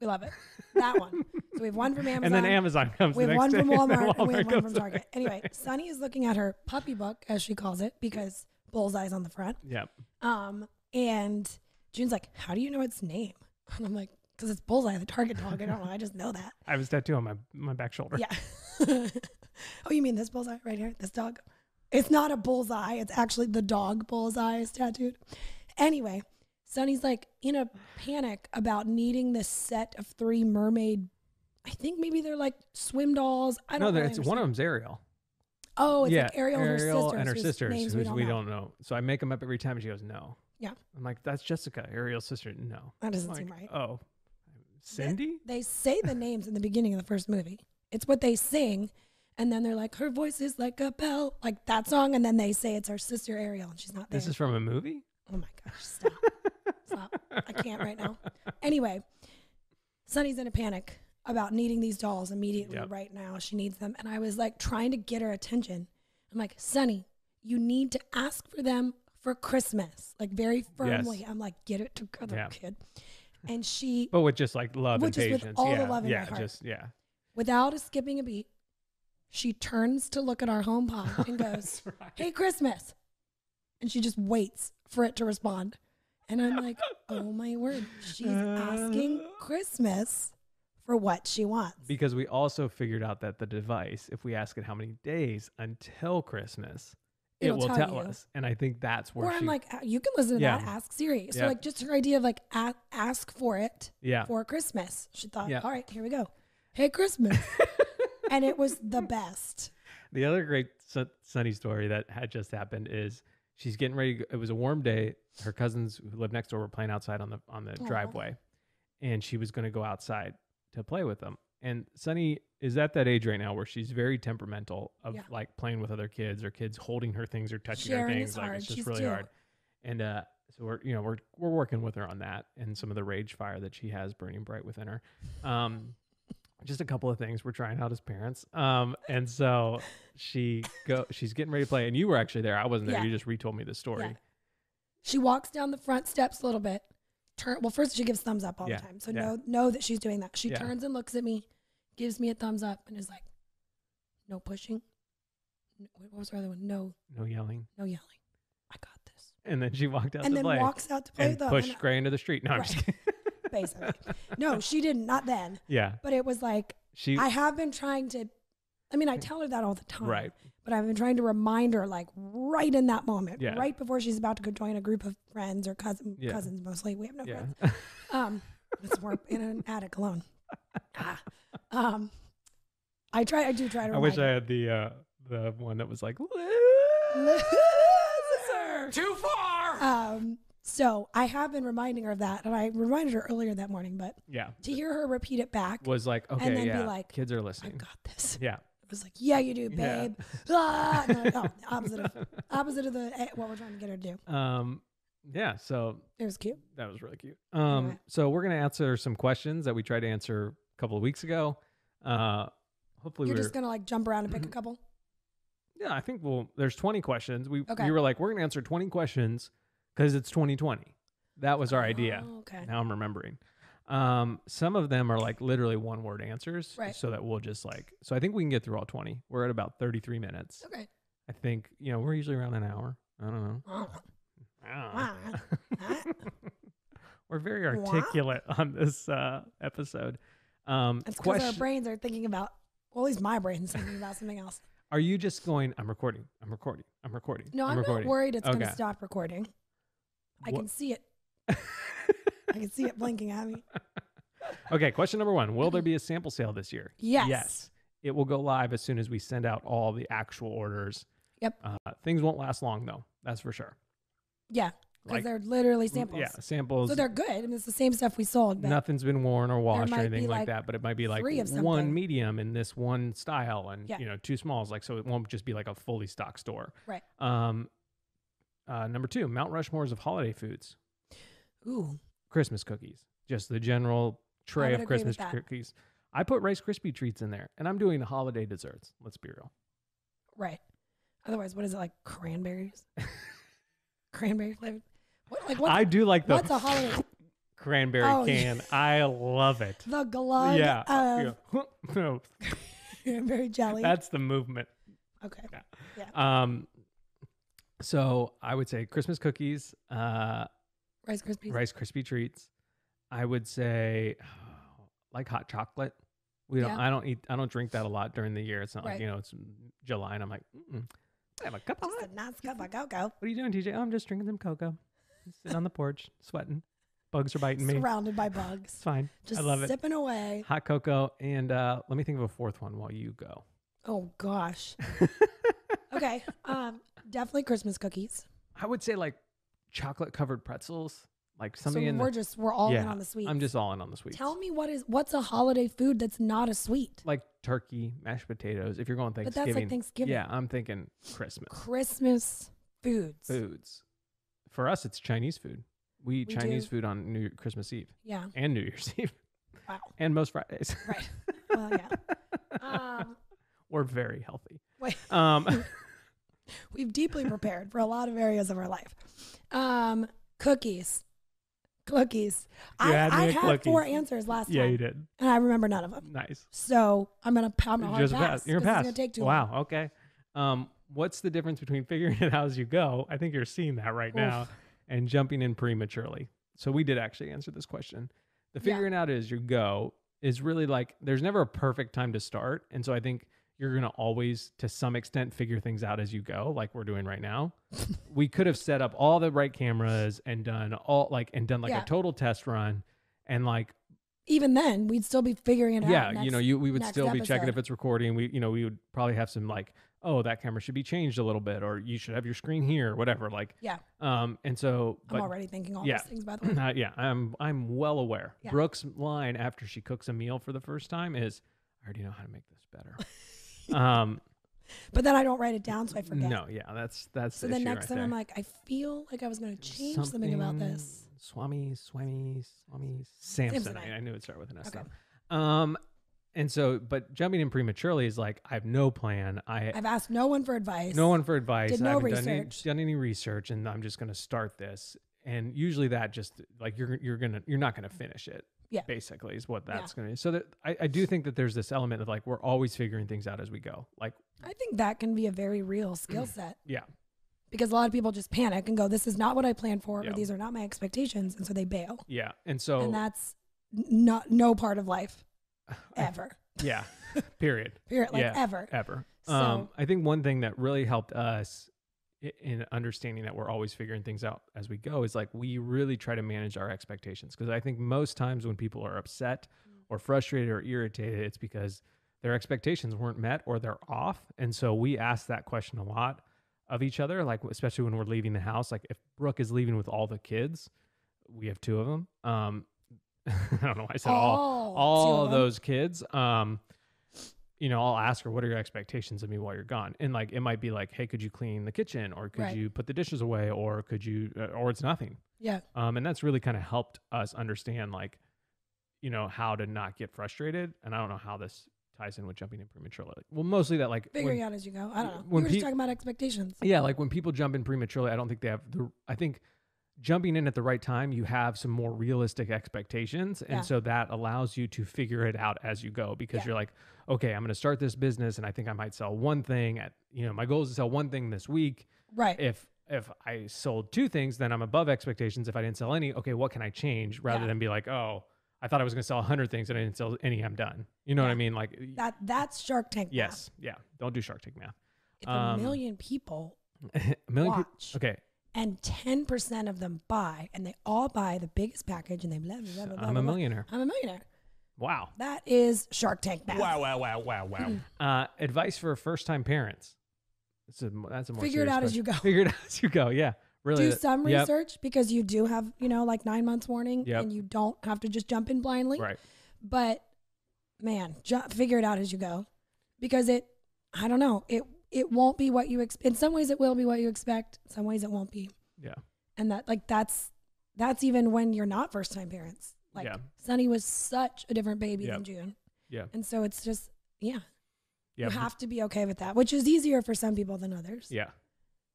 We love it. That one. So we have one from Amazon. And then Amazon comes. we the have one from day, and Walmart, and we have one from Target. Anyway. Sunny is looking at her puppy book, as she calls it, because bullseyes on the front. Yep. Um, and June's like, "How do you know its name?" And I'm like, because it's Bullseye, the target dog. I don't know. I just know that. I have a tattoo on my my back shoulder. Yeah. oh, you mean this bullseye right here? This dog? It's not a bullseye. It's actually the dog bullseye is tattooed. Anyway, Sunny's like in a panic about needing this set of three mermaid. I think maybe they're like swim dolls. I No, don't. there- really it's one of understand. them's Ariel. Oh, it's yeah, like Ariel, and her sisters. and her sisters, names whose we don't know. So I make them up every time, she goes, "No." Yeah. I'm like, "That's Jessica, Ariel's sister." No, That doesn't seem right. Oh, Cindy. They say the names in the beginning of the first movie. It's what they sing, and then they're like, "Her voice is like a bell," like that song, and then they say it's her sister Ariel, and she's not there. This is from a movie. Oh my gosh, stop. I can't right now. Anyway, Sunny's in a panic about needing these dolls immediately Yep. right now. She needs them. And I was like trying to get her attention. I'm like, Sunny, you need to ask for them for Christmas. Like very firmly. I'm like, get it together, Yeah. kid. And she, But with just like love With and just with patience. all the yeah, love in yeah, my heart. just yeah. without a skipping a beat, she turns to look at our home pod and goes, Hey, Christmas. And she just waits for it to respond. And I'm like, Oh my word. She's asking Christmas for what she wants. Because we also figured out that the device, if we ask it how many days until Christmas, It'll it will tell tell, us. And I think that's where Or she, I'm like, "Uh, you can listen to Yeah. that. Ask Siri. So Yeah. like just her idea of like a- ask for it yeah, for Christmas. She thought, Yeah. all right, here we go. Hey, Christmas. and it was the best. The other great su- sunny story that had just happened is she's getting ready. go- It was a warm day. Her cousins who live next door were playing outside on the on the Aw. driveway, and she was going to go outside to play with them. And Sunny is at that age right now where she's very temperamental of Yeah. like playing with other kids or kids holding her things or touching her Sharing things. is like hard. it's just She's really two. hard. And uh, so we're you know we're we're working with her on that and some of the rage fire that she has burning bright within her. Um, just a couple of things we're trying out as parents. Um, and so she go she's getting ready to play, and you were actually there. I wasn't there. Yeah. You just retold me the story. Yeah. She walks down the front steps a little bit. Turn well, first she gives thumbs up all Yeah, the time. So know know that she's doing that. She turns and looks at me, gives me a thumbs up, and is like, "No pushing." No, what was the other one? No, No yelling. no yelling. I got this. And then she walked out and to then play walks out to play and with pushed and- Gray into the street. No, I'm just kidding. Basically. no, she didn't. Not then. yeah, But it was like she I have been trying to. I mean, I tell her that all the time. right. But I've been trying to remind her, like right in that moment, Yeah. right before she's about to go join a group of friends or cousin, Yeah. cousins mostly. We have no Yeah, friends. Um, it's more in an attic alone. Ah. Um, I try. I do try to. I wish I had the uh the one that was like. Too far! Um, so I have been reminding her of that, and I reminded her earlier that morning. But yeah to hear her repeat it back, was like okay and then be like, kids are listening. I got this. Yeah, It was like, yeah, you do, Yeah. babe. Ah, no, no, opposite of opposite of the eh, what we're trying to get her to do. um, yeah. So It was cute. That was really cute. Um, so we're gonna answer some questions that we tried to answer a couple of weeks ago. Uh, hopefully You're we're just gonna like jump around and pick a couple. yeah. I think we'll. There's 20 questions. We Okay. we were like we're gonna answer 20 questions because it's 2020. That was our idea. Oh, okay. Now I'm remembering. Um, some of them are like literally one word answers, Right. so that we'll just like. So I think we can get through all 20. We're at about 33 minutes. Okay. I think you know we're usually around an hour. I don't know. I don't know. We're very articulate on this uh, episode. Um, That's because our brains are thinking about. Well, at least my brain's thinking about something else. Are you just going? I'm recording. I'm recording. I'm recording. No, I'm, recording. not worried it's Okay. gonna stop recording. I What- can see it. I can see it blinking at me. okay. Question number one: Will there be a sample sale this year? Yes. Yes. It will go live as soon as we send out all the actual orders. Yep. Uh, things won't last long though. That's for sure. Yeah, because Like- they're literally samples. Yeah, samples. So they're good. I mean, it's the same stuff we sold. But Nothing's been worn or washed or anything like, like, that, but it might be like one medium in this one style and Yeah. you know two smalls. Like so, it won't just be like a fully stocked store. Right. Um, uh, number two, Mount Rushmore's of holiday foods. Ooh, Christmas cookies, just the general tray of Christmas cookies. I put Rice Krispie treats in there, and I'm doing holiday desserts. Let's be real. right. Otherwise, what is it like? Cranberries. Cranberry flavored. What like I do like the what's a holiday? cranberry Oh, yeah. can. I love it. The glug yeah, of yeah. cranberry jelly. that's the movement. okay. Yeah. Um, so I would say Christmas cookies, uh, Rice Krispies. Rice Krispie treats, I would say like hot chocolate. We don't. Yeah. I don't eat. I don't drink that a lot during the year. It's not like Right. you know it's July and I'm like, Mm-mm. I have a cup of. Just hot- a nice cup of cocoa. What are you doing, TJ? Oh, I'm just drinking some cocoa. Sitting on the porch, sweating. Bugs are biting me. Surrounded by bugs. It's bugs. fine. Just I love it. sipping away. Hot cocoa, and uh, let me think of a fourth one while you go. Oh gosh. okay. Um, definitely Christmas cookies. I would say like chocolate covered pretzels, like So something in we're the, just we're all in on the sweet. I'm just all in on the sweet. Tell me what is what's a holiday food that's not a sweet? like turkey, mashed potatoes. If you're going Thanksgiving, But that's like Thanksgiving. Yeah, I'm thinking Christmas Christmas foods. foods. For us, it's Chinese food. We eat We Chinese do. food on New Christmas Eve Yeah. and New Year's Eve Wow. and most Fridays. Right. Well, yeah. Um, We're very healthy. wait. Um, We've deeply prepared for a lot of areas of our life. Um, cookies. Cookies. I, had I had four answers last yeah, time, you did. and I remember none of them. Nice. So I'm gonna I'm gonna hard Just pass. pass. You're a 'cause it's pass. gonna take too wow. long. Okay. Um, what's the difference between figuring it out as you go? I think you're seeing that right now, and jumping in prematurely. So we did actually answer this question. The Yeah. figuring out as you go is really like there's never a perfect time to start, and so I think you're gonna always, to some extent, figure things out as you go, like we're doing right now. we could have set up all the right cameras and done all like and done like Yeah. a total test run, and like Even then, we'd still be figuring it out. yeah, you know, you we would still be checking if it's recording. We you know we would probably have some like oh that camera should be changed a little bit or you should have your screen here or whatever like Yeah, um and so I'm already thinking all yeah. those things. By the way, uh, yeah I'm I'm well aware. Yeah. Brooke's line after she cooks a meal for the first time is I already know how to make this better. um but then I don't write it down, so I forget. no yeah that's that's So the the next right time I'm like, I feel like I was going to change something, about this. Swami, Swami, Swami, Samson. Samsonite. I knew it'd start with an S. Okay. Um, and so, but jumping in prematurely is like I have no plan. I I've asked no one for advice. no one for advice. Did I no haven't done any, research. done any research, and I'm just going to start this. And usually that just like you're you're gonna you're not going to finish it. Yeah. basically is what Yeah. that's going to. Be. So that I, I do think that there's this element of like we're always figuring things out as we go. Like I think that can be a very real skill set yeah, because a lot of people just panic and go, "This is not what I planned for, Yeah. or these are not my expectations," and so they bail. yeah. And so and that's not no part of life ever. yeah, period. Period. Like Yeah. ever. ever. So- um, I think one thing that really helped us in understanding that we're always figuring things out as we go is like we really try to manage our expectations because I think most times when people are upset or frustrated or irritated, it's because their expectations weren't met or they're off. And so we ask that question a lot of each other, like especially when we're leaving the house. Like if Brooke is leaving with all the kids, we have two of them. Um, I don't know why I said all All all of of those kids. Um, you know, I'll ask her, what are your expectations of me while you're gone? And like, it might be like, hey, could you clean the kitchen or could Right. you put the dishes away or could you, uh, or it's nothing. Yeah. Um, and that's really kind of helped us understand like, you know, how to not get frustrated. And I don't know how this ties in with jumping in prematurely. Well, mostly that like, when- Figuring out as you go. I don't know. we were just talking about expectations. yeah, like when people jump in prematurely, I don't think they have the. I think jumping in at the right time, you have some more realistic expectations, and Yeah. so that allows you to figure it out as you go because Yeah. you're like, okay, I'm going to start this business, and I think I might sell one thing at. You know, my goal is to sell one thing this week. Right. If if I sold two things, then I'm above expectations. If I didn't sell any, okay, what can I change rather Yeah. than be like, oh, I thought I was going to sell 100 things and I didn't sell any. I'm done. You know what I mean? Like, that that's Shark Tank. math. yes, yeah. Don't do Shark Tank math. If Um, a million people a million people. watch Okay, and 10% of them buy and they all buy the biggest package and they blah, blah, blah, blah, blah, I'm a blah, millionaire. I'm a millionaire. Wow. That is Shark Tank math. Wow, wow, wow, wow, wow. Uh, advice for first time parents. That's a that's a more Figure it out as you go. Figure it out as you go. Yeah, really. Do some yep, research because you do have, you know, like nine months warning Yep. and you don't have to just jump in blindly. Right. But man, ju- figure it out as you go because it, I don't know, it it won't be what you expect. In some ways, it will be what you expect. In some ways, it won't be. Yeah. And that, like, that's that's even when you're not first time parents. Like, Yeah. Sunny was such a different baby than June. Yeah. And so it's just, yeah, Yeah. you have to be okay with that, which is easier for some people than others. Yeah.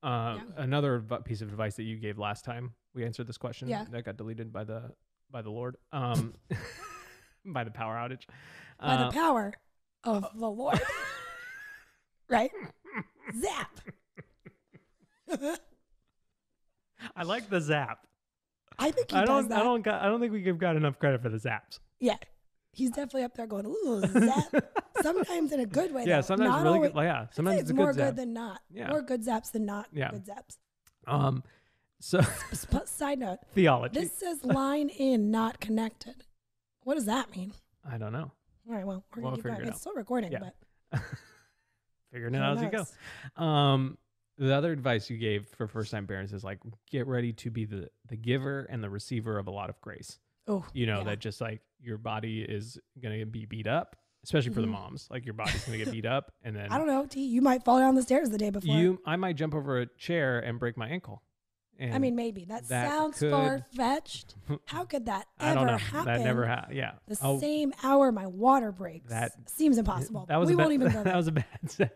Uh, Another adv- piece of advice that you gave last time we answered this question Yeah. that got deleted by the by the Lord, um, by the power outage. By Uh, the power of the Lord. right? Zap. I like the zap. I think he I does don't. that. I don't. Got, I don't think we've got enough credit for the zaps. Yeah. He's definitely up there going, ooh, zap. sometimes in a good way. Yeah, though. sometimes Not really always- good. Like, yeah, I'd say sometimes it's it's a more good zap. good than not. Yeah. More good zaps than not Yeah. good zaps. um, so Sp- Side note, theology. this says line in, not connected. What does that mean? I don't know. All right, well, we're We'll going to keep figure going. it It's out. still recording, Yeah. but Figuring it out as you go. Um, the other advice you gave for first time parents is like get ready to be the the giver and the receiver of a lot of grace. Oh, You know yeah. that just like your body is gonna be beat up, especially for the Mhm. moms. Like your body's gonna get beat up, and then I don't know, T. You might fall down the stairs the day before. you I might jump over a chair and break my ankle. And I mean, maybe that, that sounds far fetched. How could that I ever don't know. happen? That never happened. Yeah. The Oh, same hour my water breaks. That- seems impossible. That was we a bad, won't even go that there. was a bad zap.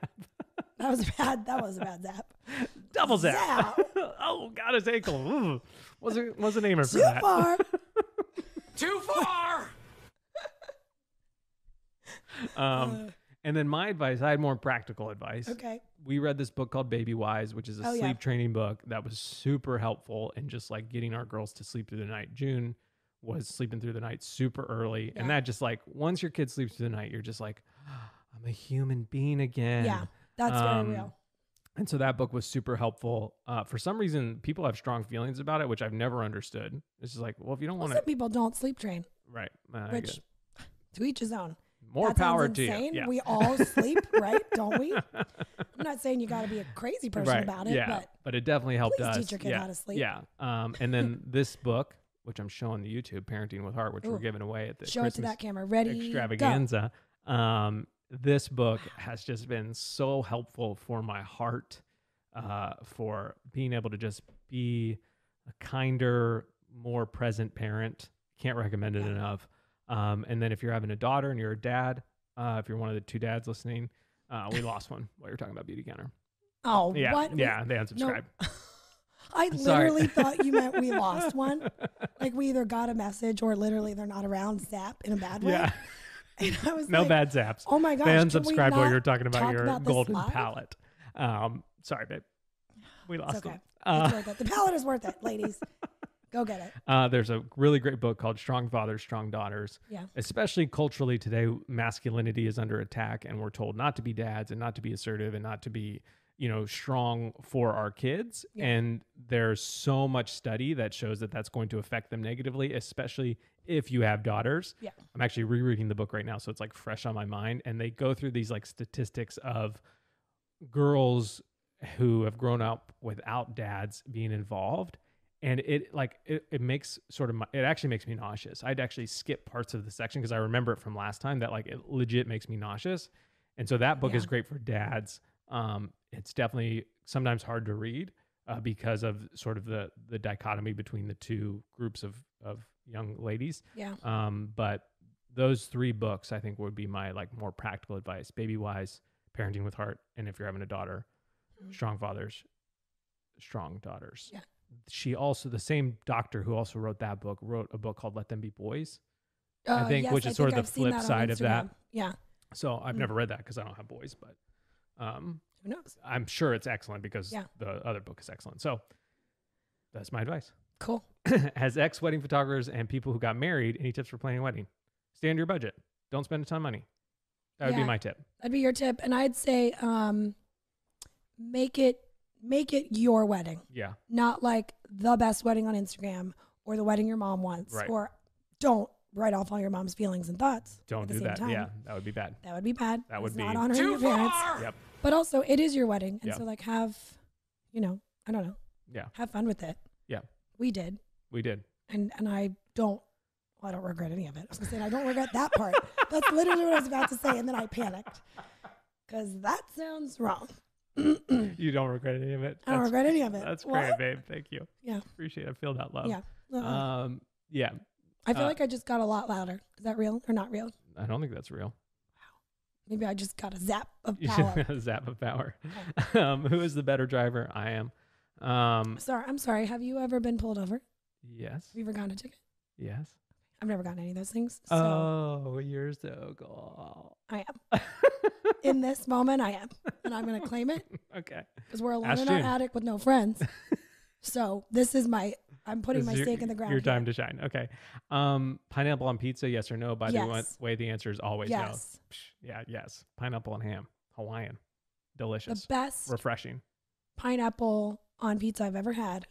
that was a bad. That was a bad zap. Double zap. Zap. oh, got his ankle. Ooh. What's a, what's the name for Too that? far. Too far! Um, and then my advice, I had more practical advice. okay. We read this book called Baby Wise, which is a Oh, sleep yeah. training book that was super helpful in just like getting our girls to sleep through the night. June was sleeping through the night super early. And that just like, once your kid sleeps through the night, you're just like, I'm a human being again. Yeah, that's Um, very real. And so that book was super helpful. Uh, for some reason, people have strong feelings about it, which I've never understood. It's just like, well, if you don't Well, want some to, people don't sleep train, right? uh, which to each his own. More that power to you. Yeah. We all sleep, right? Don't we? I'm not saying you got to be a crazy person right. about it, yeah, but it definitely helped please us. teach your kid yeah. how to sleep. Yeah. Um, and then this book, which I'm showing the YouTube, Parenting with Heart, which we're giving away at the show it to that camera. Ready, go. extravaganza. Um, this book has just been so helpful for my heart, uh, for being able to just be a kinder, more present parent. Can't recommend it Yeah. enough. Um, and then if you're having a daughter and you're a dad, uh, if you're one of the two dads listening, uh, we lost one while you're talking about Beauty Counter. Oh, Yeah, what? yeah, they unsubscribed. I literally thought you meant we lost one. Like we either got a message or literally they're not around. Zap in a bad way. Yeah, And I was no like, bad zaps. Oh my gosh! they unsubscribed while not you were talking about talk your about golden live? palette. Um, sorry, babe. We lost It's okay. It's Uh, worth it. The palette is worth it, ladies. Go get it. uh, there's a really great book called Strong Fathers, Strong Daughters. Yeah. Especially culturally today, masculinity is under attack, and we're told not to be dads and not to be assertive and not to be, you know, strong for our kids. Yeah. And there's so much study that shows that that's going to affect them negatively, especially if you have daughters. Yeah. I'm actually rereading the book right now, so it's like fresh on my mind. And they go through these like statistics of girls who have grown up without dads being involved. And it like it, it makes sort of my, it actually makes me nauseous. I'd actually skip parts of the section because I remember it from last time that like it legit makes me nauseous. And so that book is great for dads. Um, it's definitely sometimes hard to read uh, because of sort of the the dichotomy between the two groups of of young ladies. Yeah. Um, but those three books, I think, would be my like more practical advice: Baby Wise, Parenting with Heart, and if you're having a daughter, Mhm. Strong Fathers, Strong Daughters. Yeah. She also the same doctor who also wrote that book wrote a book called Let Them Be Boys. Uh, I think, yes, which is sort of the I've seen flip side of that. Yeah. So I've Mm. never read that because I don't have boys, but um, Who knows? I'm sure it's excellent because Yeah. the other book is excellent. So that's my advice. Cool. As ex wedding photographers and people who got married, any tips for planning a wedding? Stay under your budget. Don't spend a ton of money. That would be my tip. That'd be your tip, and I'd say um, make it make it your wedding, Yeah. not like the best wedding on Instagram or the wedding your mom wants, Right. or don't write off all your mom's feelings and thoughts. Don't at the do same that. Time. Yeah. That would be bad. That would be bad. That would It's not be- honoring your parents. Yep. But also, it is your wedding, and Yeah. so like have, you know, I don't know, Yeah. have fun with it. Yeah. We did, We did. and and I don't. Well, I don't regret any of it. I was gonna say I don't regret that part. That's literally what I was about to say, and then I panicked because that sounds wrong. You don't regret any of it. I don't That's- regret any of it. That's What? great, babe. Thank you. Yeah. Appreciate it. I feel that love. Yeah. Uh-uh. Um, yeah. I feel uh, like I just got a lot louder. Is that real or not real? I don't think that's real. Wow. Maybe I just got a zap of power. should- Zap of power. um, who is the better driver? I am. Um, sorry, I'm sorry. Have you ever been pulled over? yes. Have you ever gotten a ticket? Yes. I've never gotten any of those things. So Oh, you're so cool. I am. In this moment, I am. And I'm going to claim it okay. because we're alone Ask in our attic with no friends. so this is my I'm putting my your- stake in the ground. Your time to shine. Okay. Um, pineapple on pizza, yes or no? By the way, the answer is always Yes. no. Yeah, yes. Pineapple and ham, Hawaiian, delicious, The best refreshing. pineapple on pizza I've ever had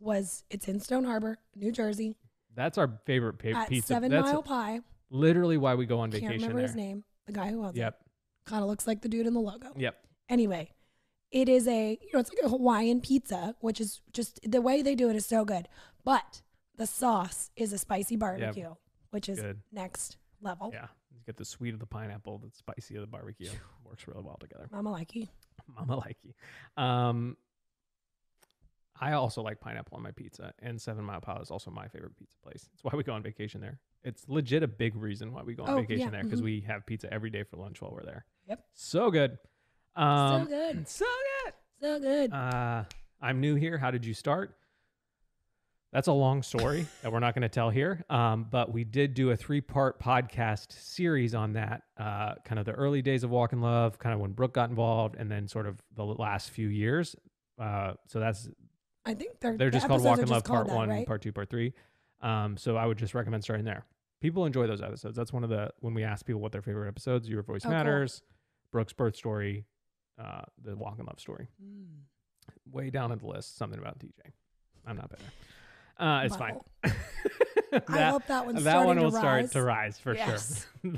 was it's in Stone Harbor, New Jersey, That's our favorite pa- at pizza. Seven That's Mile Pie. literally why we go on Can't vacation remember there. his name. The guy who owns it. Yep. Kind of looks like the dude in the logo. Yep. Anyway, it is a you know it's like a Hawaiian pizza, which is just the way they do it is so good. But the sauce is a spicy barbecue, which is Good. next level. Yeah. You get the sweet of the pineapple, the spicy of the barbecue. Works really well together. Mama like you. Mama like you. Um, I also like pineapple on my pizza, and Seven Mile Pie is also my favorite pizza place. It's why we go on vacation there. It's legit a big reason why we go on Oh, vacation yeah, there because mhm. we have pizza every day for lunch while we're there. Yep. So good. Um, so good. So good. So good. Uh, I'm new here. How did you start? That's a long story that we're not going to tell here. Um, but we did do a three part podcast series on that, uh, kind of the early days of Walk in Love, kind of when Brooke got involved, and then sort of the last few years. Uh, so that's I think they're they're the just called Walk in Love Part that, One, right? Part Two, Part Three. Um, so I would just recommend starting there. People enjoy those episodes. That's one of the when we ask people what their favorite episodes. Your Voice Oh, cool. Brooke's birth story, uh, the Walk in Love story. Mm. Way down on the list, something about DJ. I'm not better. Uh, it's Wow. fine. I hope that one's that one starting to will start to rise for Yes. sure.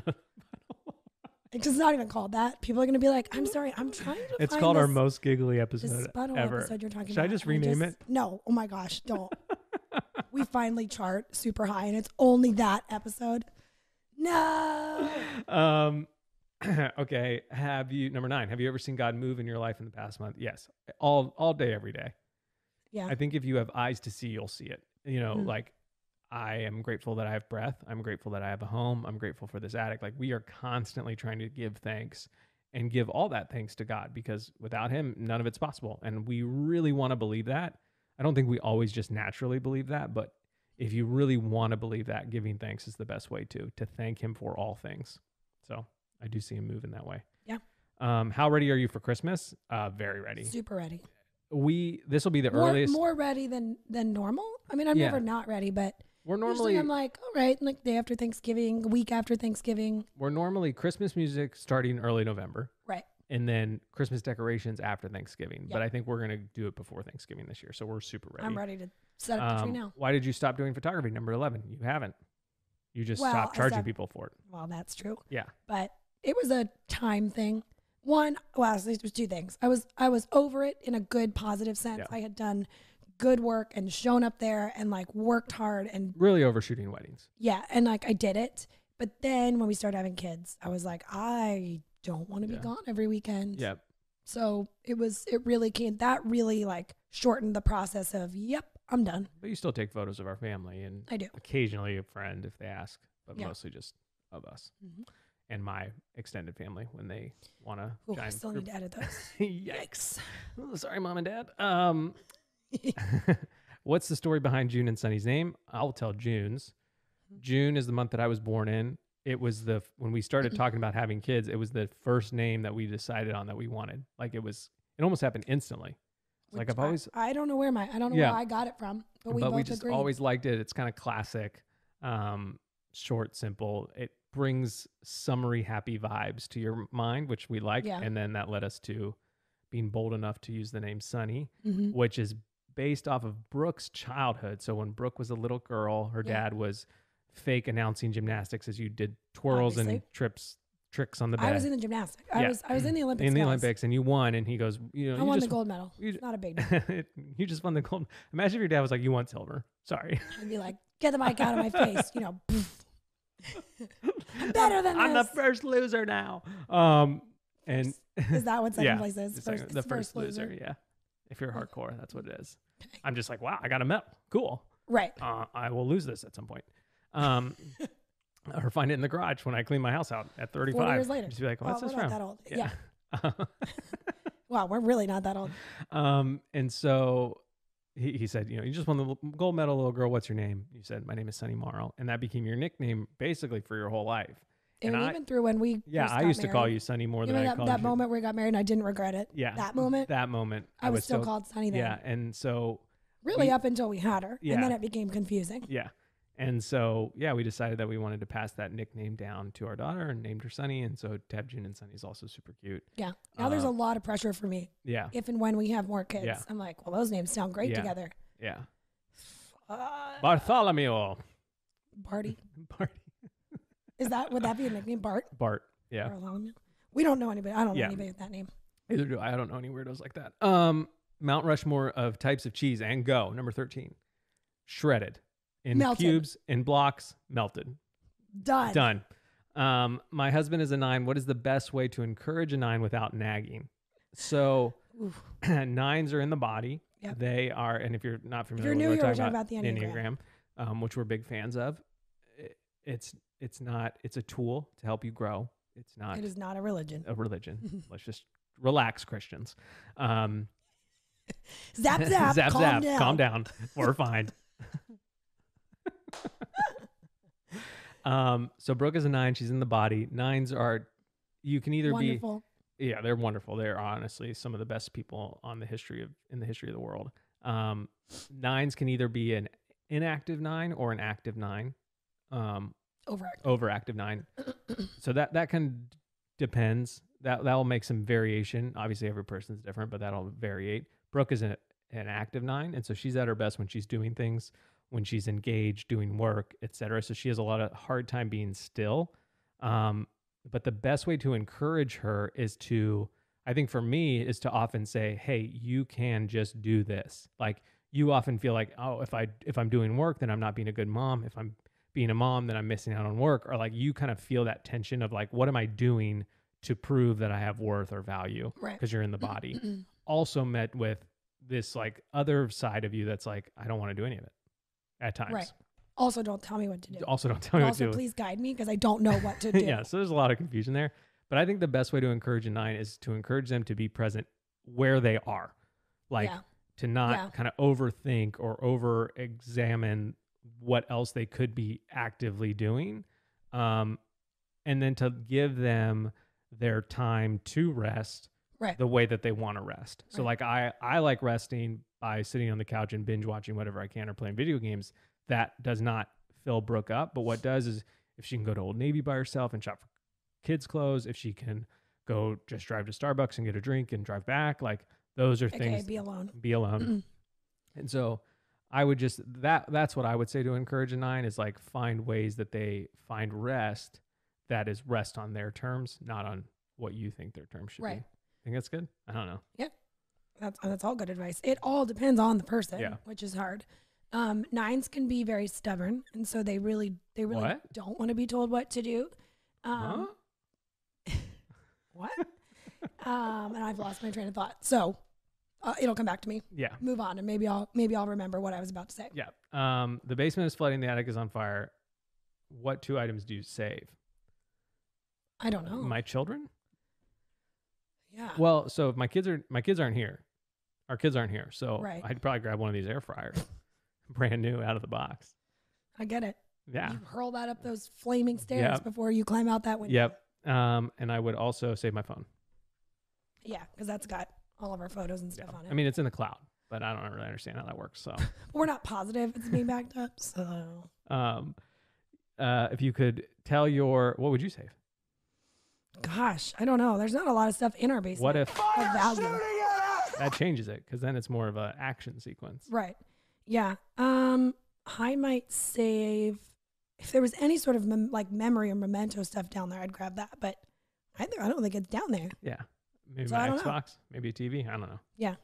It's just not even called that. People are gonna be like, "I'm sorry, I'm trying to." it's called our most giggly episode ever. episode you're talking Should I about. just and rename it? No. Oh my gosh, don't. we finally chart super high, and it's only that episode. No. Um, okay. Have you number nine? Have you ever seen God move in your life in the past month? Yes, all all day, every day. Yeah. I think if you have eyes to see, you'll see it. You know, Mm. like I am grateful that I have breath. I'm grateful that I have a home. I'm grateful for this attic. Like we are constantly trying to give thanks and give all that thanks to God because without Him, none of it's possible. And we really want to believe that. I don't think we always just naturally believe that, but if you really want to believe that, giving thanks is the best way to to thank Him for all things. So I do see Him moving that way. Yeah. Um, how ready are you for Christmas? Uh, very ready. Super ready. We this will be the More, earliest. more ready than than normal. I mean, I'm Yeah. never not ready, but we're normally I'm like, all right, like day after Thanksgiving, week after Thanksgiving, we're normally Christmas music starting early November, right? and then Christmas decorations after Thanksgiving. But I think we're gonna do it before Thanksgiving this year, so we're super ready. I'm ready to set up the tree Um, now. Why did you stop doing photography? Number eleven. You haven't. You just Well, stopped charging stopped- people for it. Well, that's true. Yeah. but it was a time thing. One, well, actually, it was two things. I was I was over it in a good, positive sense. Yeah. I had done good work and shown up there and like worked hard and Really overshooting weddings. yeah, and like I did it. But then when we started having kids, I was like, I don't want to be gone every weekend. Yep. So it was it really came that really like shortened the process of yep, I'm done. But you still take photos of our family and I do. occasionally a friend if they ask, but Yeah. mostly just of us Mhm. And my extended family when they want to. Oh, I still need to edit those. Yikes! Oh, sorry, mom and dad. Um, what's the story behind June and Sunny's name? I'll tell June's. June is the month that I was born in. It was the when we started talking about having kids. It was the first name that we decided on that we wanted. Like it was, it almost happened instantly. It's like I've always, I, I don't know where my I don't know Yeah. where I got it from, but we but both we just agreed. always liked it. It's kind of classic, um, short, simple. It brings summery, happy vibes to your mind, which we like. Yeah. And then that led us to being bold enough to use the name Sunny, Mhm. which is based off of Brooke's childhood. So when Brooke was a little girl, her Yeah. dad was fake announcing gymnastics as you did twirls and trips, tricks on the bed I was in the gymnastics. I Yeah. was I was in the Olympics. in the guys. Olympics, and you won. And he goes, you know, I you won just, the gold medal. you- It's not a big deal. you just won the gold. Imagine if your dad was like, you want silver. Sorry. I'd be like, get the mic out of my face. You know. I'm better than I'm this. the first loser now. Um, and Is that what second yeah, place is? the, First- the first, loser. loser. Yeah, if you're hardcore, that's what it is. I'm just like, wow, I got a medal. Cool. Right. Uh, I will lose this at some point. Um, or find it in the garage when I clean my house out at 35. 40 years later. Just be like, what's we're this from? that old. Yeah. Wow, we're really not that old. um, and so he, he said, you know, you just won the gold medal, little girl. What's your name? You said, my name is Sunny Morrow, and that became your nickname basically for your whole life. And, And I- even through when we Yeah, I used to call you Sunny more You than I that, called that you. moment where we got married and I didn't regret it. Yeah, That moment. That moment, I was still called Sunny then. Yeah, and so Really, we- up until we had her, Yeah. and then it became confusing. Yeah. And so, yeah, we decided that we wanted to pass that nickname down to our daughter and named her Sunny. And so have June and Sunny is also super cute. Yeah. Now there's Uh, a lot of pressure for me. Yeah. If and when we have more kids, Yeah. I'm like, well, those names sound great Yeah. together. Yeah. Uh, Bartholomew. Barty. Bart. Is that would that be a nickname? Bart. Bart. Yeah. Bartholomew? We don't know anybody. I don't know anybody with that name. Neither do I. I don't know any weirdos like that. Um, Mount Rushmore of types of cheese and go. Number 13. Shredded. In Melted. cubes, in blocks, melted. Done. Done. Um, my husband is a nine. What is the best way to encourage a nine without nagging? So nines are in the body. Yep. They are, and if you're not familiar, you're with new we're talking about, about the Enneagram. um, which we're big fans of. i- It's it's not. It's a tool to help you grow. It's not It is not a religion. a religion. Let's just relax, Christians. Um, Zap zap. zap calm zap. Down. Calm down. We're fine. Um, so Brooke is a nine. She's in the body. Nines are. You can either Wonderful. be. Yeah, they're wonderful. They're honestly some of the best people on the history of in the history of the world. Um, nines can either be an inactive nine or an active nine. Um, Overactive. overactive nine. so that that can depends. That that will make some variation. Obviously, every person's different, but that'll variate. Brooke is a, an active nine, and so she's at her best when she's doing things, when she's engaged, doing work, etc. So she has a lot of hard time being still. Um, but the best way to encourage her is to, I think for me, is to often say, "Hey, you can just do this." Like you often feel like, "Oh, if I if I'm doing work, then I'm not being a good mom. If I'm being a mom, then I'm missing out on work." Or like you kind of feel that tension of like, "What am I doing to prove that I have worth or value?" Right. Because you're in the body. also met with this like other side of you that's like, "I don't want to do any of it." At times. Right. Also, don't tell me what to do. Also, don't tell me what also, to do. please guide me because I don't know what to do. yeah, so there's a lot of confusion there. But I think the best way to encourage a nine is to encourage them to be present where they are. Like Yeah. to not Yeah. kind of overthink or over examine what else they could be actively doing. Um, and then to give them their time to rest Right. the way that they want to rest. So like I I like resting by sitting on the couch and binge watching whatever I can or playing video games. That does not fill Brooke up, but what does is if she can go to Old Navy by herself and shop for kids clothes, if she can go just drive to Starbucks and get a drink and drive back, like those are Okay, things be alone. be alone. and so I would just that that's what I would say to encourage a nine is like find ways that they find rest that is rest on their terms, not on what you think their terms should Right. be. Think that's good? I don't know. That's that's all good advice. It all depends on the person, Yeah. which is hard. Um, nines can be very stubborn, and so they really they really What? don't want to be told what to do. Um? What? um, and I've lost my train of thought. So uh, it'll come back to me. Yeah. Move on, and maybe I'll maybe I'll remember what I was about to say. Yeah. Um, the basement is flooding. The attic is on fire. What two items do you save? I don't know. My children. yeah. Well, so if my kids are my kids aren't here, our kids aren't here. So Right. I'd probably grab one of these air fryers, brand new out of the box. I get it. Yeah. You hurl that up those flaming stairs Yep. before you climb out that window. Yep. Um, and I would also save my phone. Yeah, because that's got all of our photos and Yeah. stuff on it. I mean, it's in the cloud, but I don't really understand how that works. So, we're not positive it's being backed up. So um, uh, if you could tell your, what would you save? gosh, I don't know. There's not a lot of stuff in our basement. What if of value? That changes it? Because then it's more of an action sequence. Right. Yeah. Um, I might save if there was any sort of mem- like memory or memento stuff down there. I'd grab that, but I I don't think it's down there. Yeah. Maybe So my don't know. Xbox, maybe a TV. I don't know. Yeah.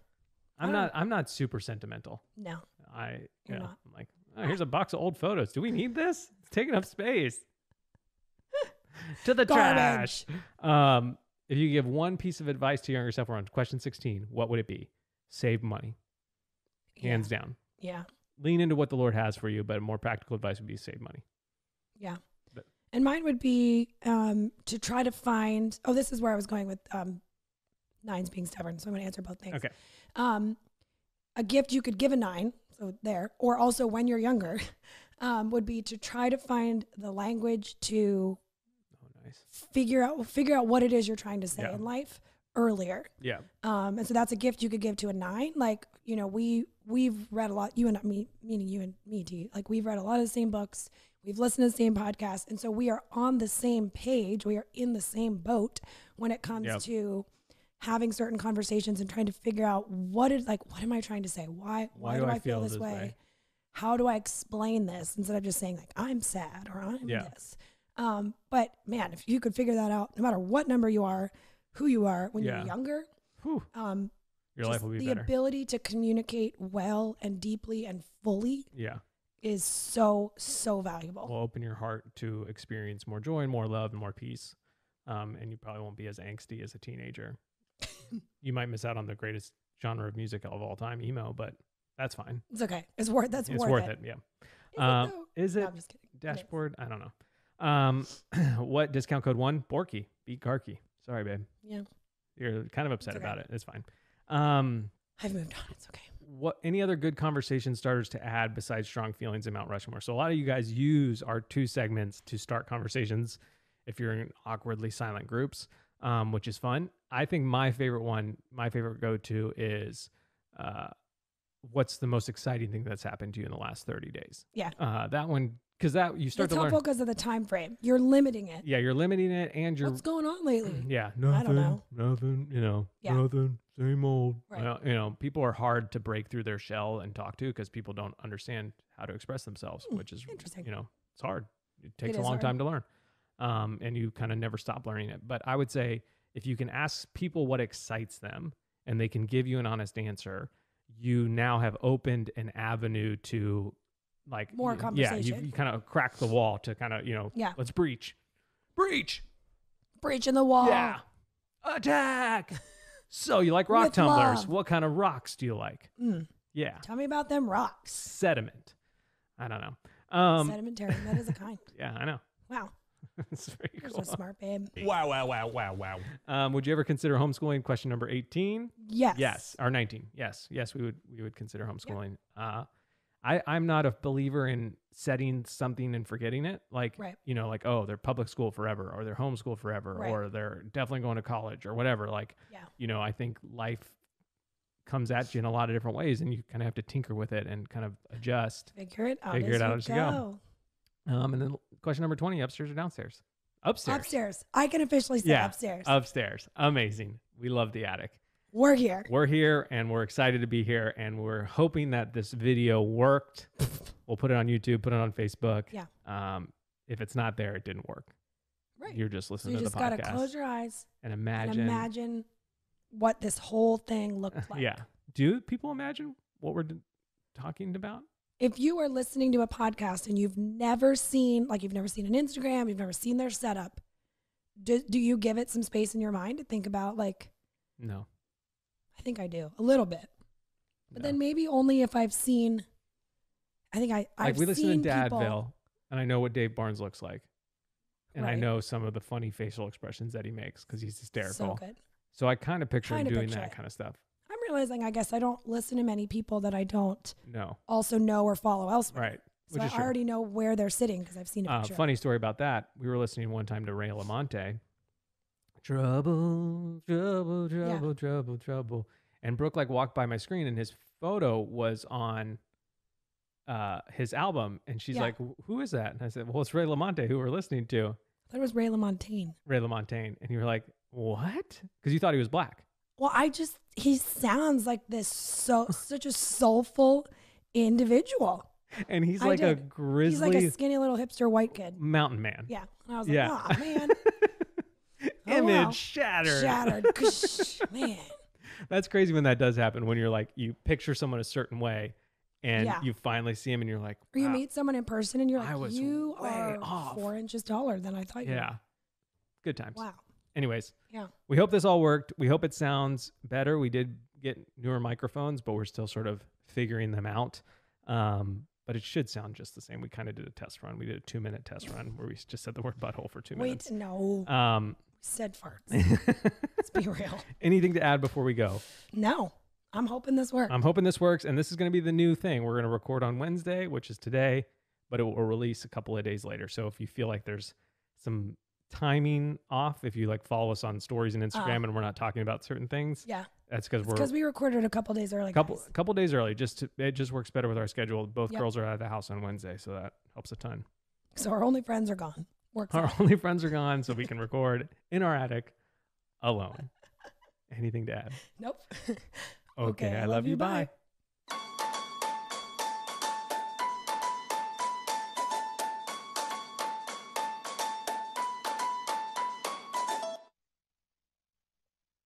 I'm not. I'm not super sentimental. No. I. You're You know, not. I'm like, oh, here's a box of old photos. Do we need this? It's taking up space. to the trash. Um, if you give one piece of advice to your younger self, we're question 16. What would it be? Save money, hands down. Yeah. Lean into what the Lord has for you, but more practical advice would be save money. Yeah. But- And mine would be um, to try to find. Oh, this is where I was going with um, nines being stubborn. So I'm going to answer both things. Okay. Um, a gift you could give a nine, so there, or also when you're younger, um, would be to try to find the language to nice. figure out figure out what it is you're trying to say Yeah. in life earlier. Yeah. Um, and so that's a gift you could give to a nine. Like you know, we we've read a lot. You and me, meaning you and me, T. Like we've read a lot of the same books. We've listened to the same podcasts, and so we are on the same page. We are in the same boat when it comes Yep. to having certain conversations and trying to figure out what is like what am I trying to say? Why why, do, I feel, this way? How do I explain this instead of just saying like I'm sad or I'm Yeah. this? Um, but man, if you could figure that out, no matter what number you are, who you are when Yeah. you're younger, um, your life will be the better. ability to communicate well and deeply and fully yeah. is so so valuable. will open your heart to experience more joy and more love and more peace. Um, and you probably won't be as angsty as a teenager. you might miss out on the greatest genre of music of all time, emo, but that's fine. it's okay. It's worth. That's it's worth, worth it. it. Yeah. Is it Um, though? is No, I'm just kidding. It is. dashboard? I don't know. Um, what discount code one? Borky. Beat Garky. Sorry, babe. Yeah, You're kind of upset okay. about it. It's fine. Um, I've moved on. It's okay. what any other good conversation starters to add besides strong feelings and Mount Rushmore? So a lot of you guys use our two segments to start conversations if you're in awkwardly silent groups, um, which is fun. I think my favorite one, my favorite go to is uh, what's the most exciting thing that's happened to you in the last 30 days? Yeah. Uh, that one, because that you start It's to learn. because of the time frame. You're limiting it. Yeah, you're limiting it and you're What's going on lately? yeah, nothing. I nothing, don't know. nothing, you know, Yeah. nothing, same old. Right. Well, you know, people are hard to break through their shell and talk to because people don't understand how to express themselves, Hmm, which is interesting. You know, it's hard. It takes It a long hard. time to learn, um, and you kind of never stop learning it. But I would say if you can ask people what excites them and they can give you an honest answer, you now have opened an avenue to like More y- Yeah, you, you kind of crack the wall to kind of you know, Yeah. let's breach, breach. breach in the wall. Yeah. Attack. so you like rock With tumblers. love. What kind of rocks do you like? Mm. Yeah. Tell me about them rocks. Sediment. I don't know. Um Sedimentary. That is a kind. yeah, I know. Wow. it's very You're cool. so smart, babe. Wow, wow, wow, wow, wow. Um, would you ever consider homeschooling? Question number 18. Yes. Yes. Or 19. Yes. Yes, we would we would consider homeschooling. Uh I, I'm not a believer in setting something and forgetting it. Like, Right. you know, like, oh, they're public school forever or they're homeschool forever Right. or they're definitely going to college or whatever. Like, Yeah. you know, I think life comes at you in a lot of different ways and you kind of have to tinker with it and kind of adjust. Figure it out. Figure as it out as you go. Um, and then question number 20, upstairs or downstairs? Upstairs. Upstairs. I can officially say Yeah. upstairs. Upstairs. Amazing. We love the attic. We're here. We're here and we're excited to be here and we're hoping that this video worked. we'll put it on YouTube, put it on Facebook. Yeah. Um, if it's not there, it didn't work. Right. You're just listening so you to just the gotta podcast close your eyes and imagine. and imagine. imagine what this whole thing looked like. Yeah. Do people imagine what we're d- talking about? If you are listening to a podcast and you've never seen, like you've never seen an Instagram, you've never seen their setup, do, do you give it some space in your mind to think about like, No. I think I do a little bit, but no. then maybe only if I've seen. I think I I've we listen seen to people- Dadville, and I know what Dave Barnes looks like, and I know some of the funny facial expressions that he makes because he's hysterical. So good. So I kind of picture him Kinda doing picture that it. kind of stuff. I'm realizing I guess I don't listen to many people that I don't No, also know or follow elsewhere. right. So Which I true. already know where they're sitting because I've seen a Uh, picture. funny story about that. We were listening one time to Ray Lamonte. Trouble, trouble, trouble, trouble, trouble. And Brooke like walked by my screen and his photo was on uh his album and she's Yeah. like, "Who is that?" And I said, "Well, it's Ray Lamonte who we're listening to." That was Ray LaMontagne. Ray LaMontagne. And you were like, "What?" Cuz you thought he was black. Well, I just he sounds like this so such a soulful individual. And he's I like a grizzly He's like a skinny little hipster white kid. mountain man. Yeah. And I was Yeah. like, oh man, Oh, Image wow. shattered. shattered. Man. That's crazy when that does happen. When you're like, you picture someone a certain way, and Yeah. you finally see him, and you're like, Or you meet someone in person and you're I like, was you are off." four inches taller than I thought you yeah, good times." Wow. Anyways, Yeah. we hope this all worked. We hope it sounds better. We did get newer microphones, but we're still sort of figuring them out. Um, but it should sound just the same. We kind of did a test run. We did a two minute test run where we just said the word butthole for two Wait, minutes. Wait, no. Um, said farts. Let's be real. anything to add before we go? No. I'm hoping this works. I'm hoping this works, and this is going to be the new thing. We're going to record on Wednesday, which is today, but it will release a couple of days later. So if you feel like there's some timing off, if you like follow us on stories and Instagram, Uh. and we're not talking about certain things, yeah. That's because we're Because we recorded a couple days early. couple guys. couple days early. Just to, it just works better with our schedule. Both Yep. girls are out of the house on Wednesday, so that helps a ton. So our only friends are gone. Works Our out. only friends are gone, so we can record in our attic alone. Anything to add? Nope. Okay, I, love, you. Bye.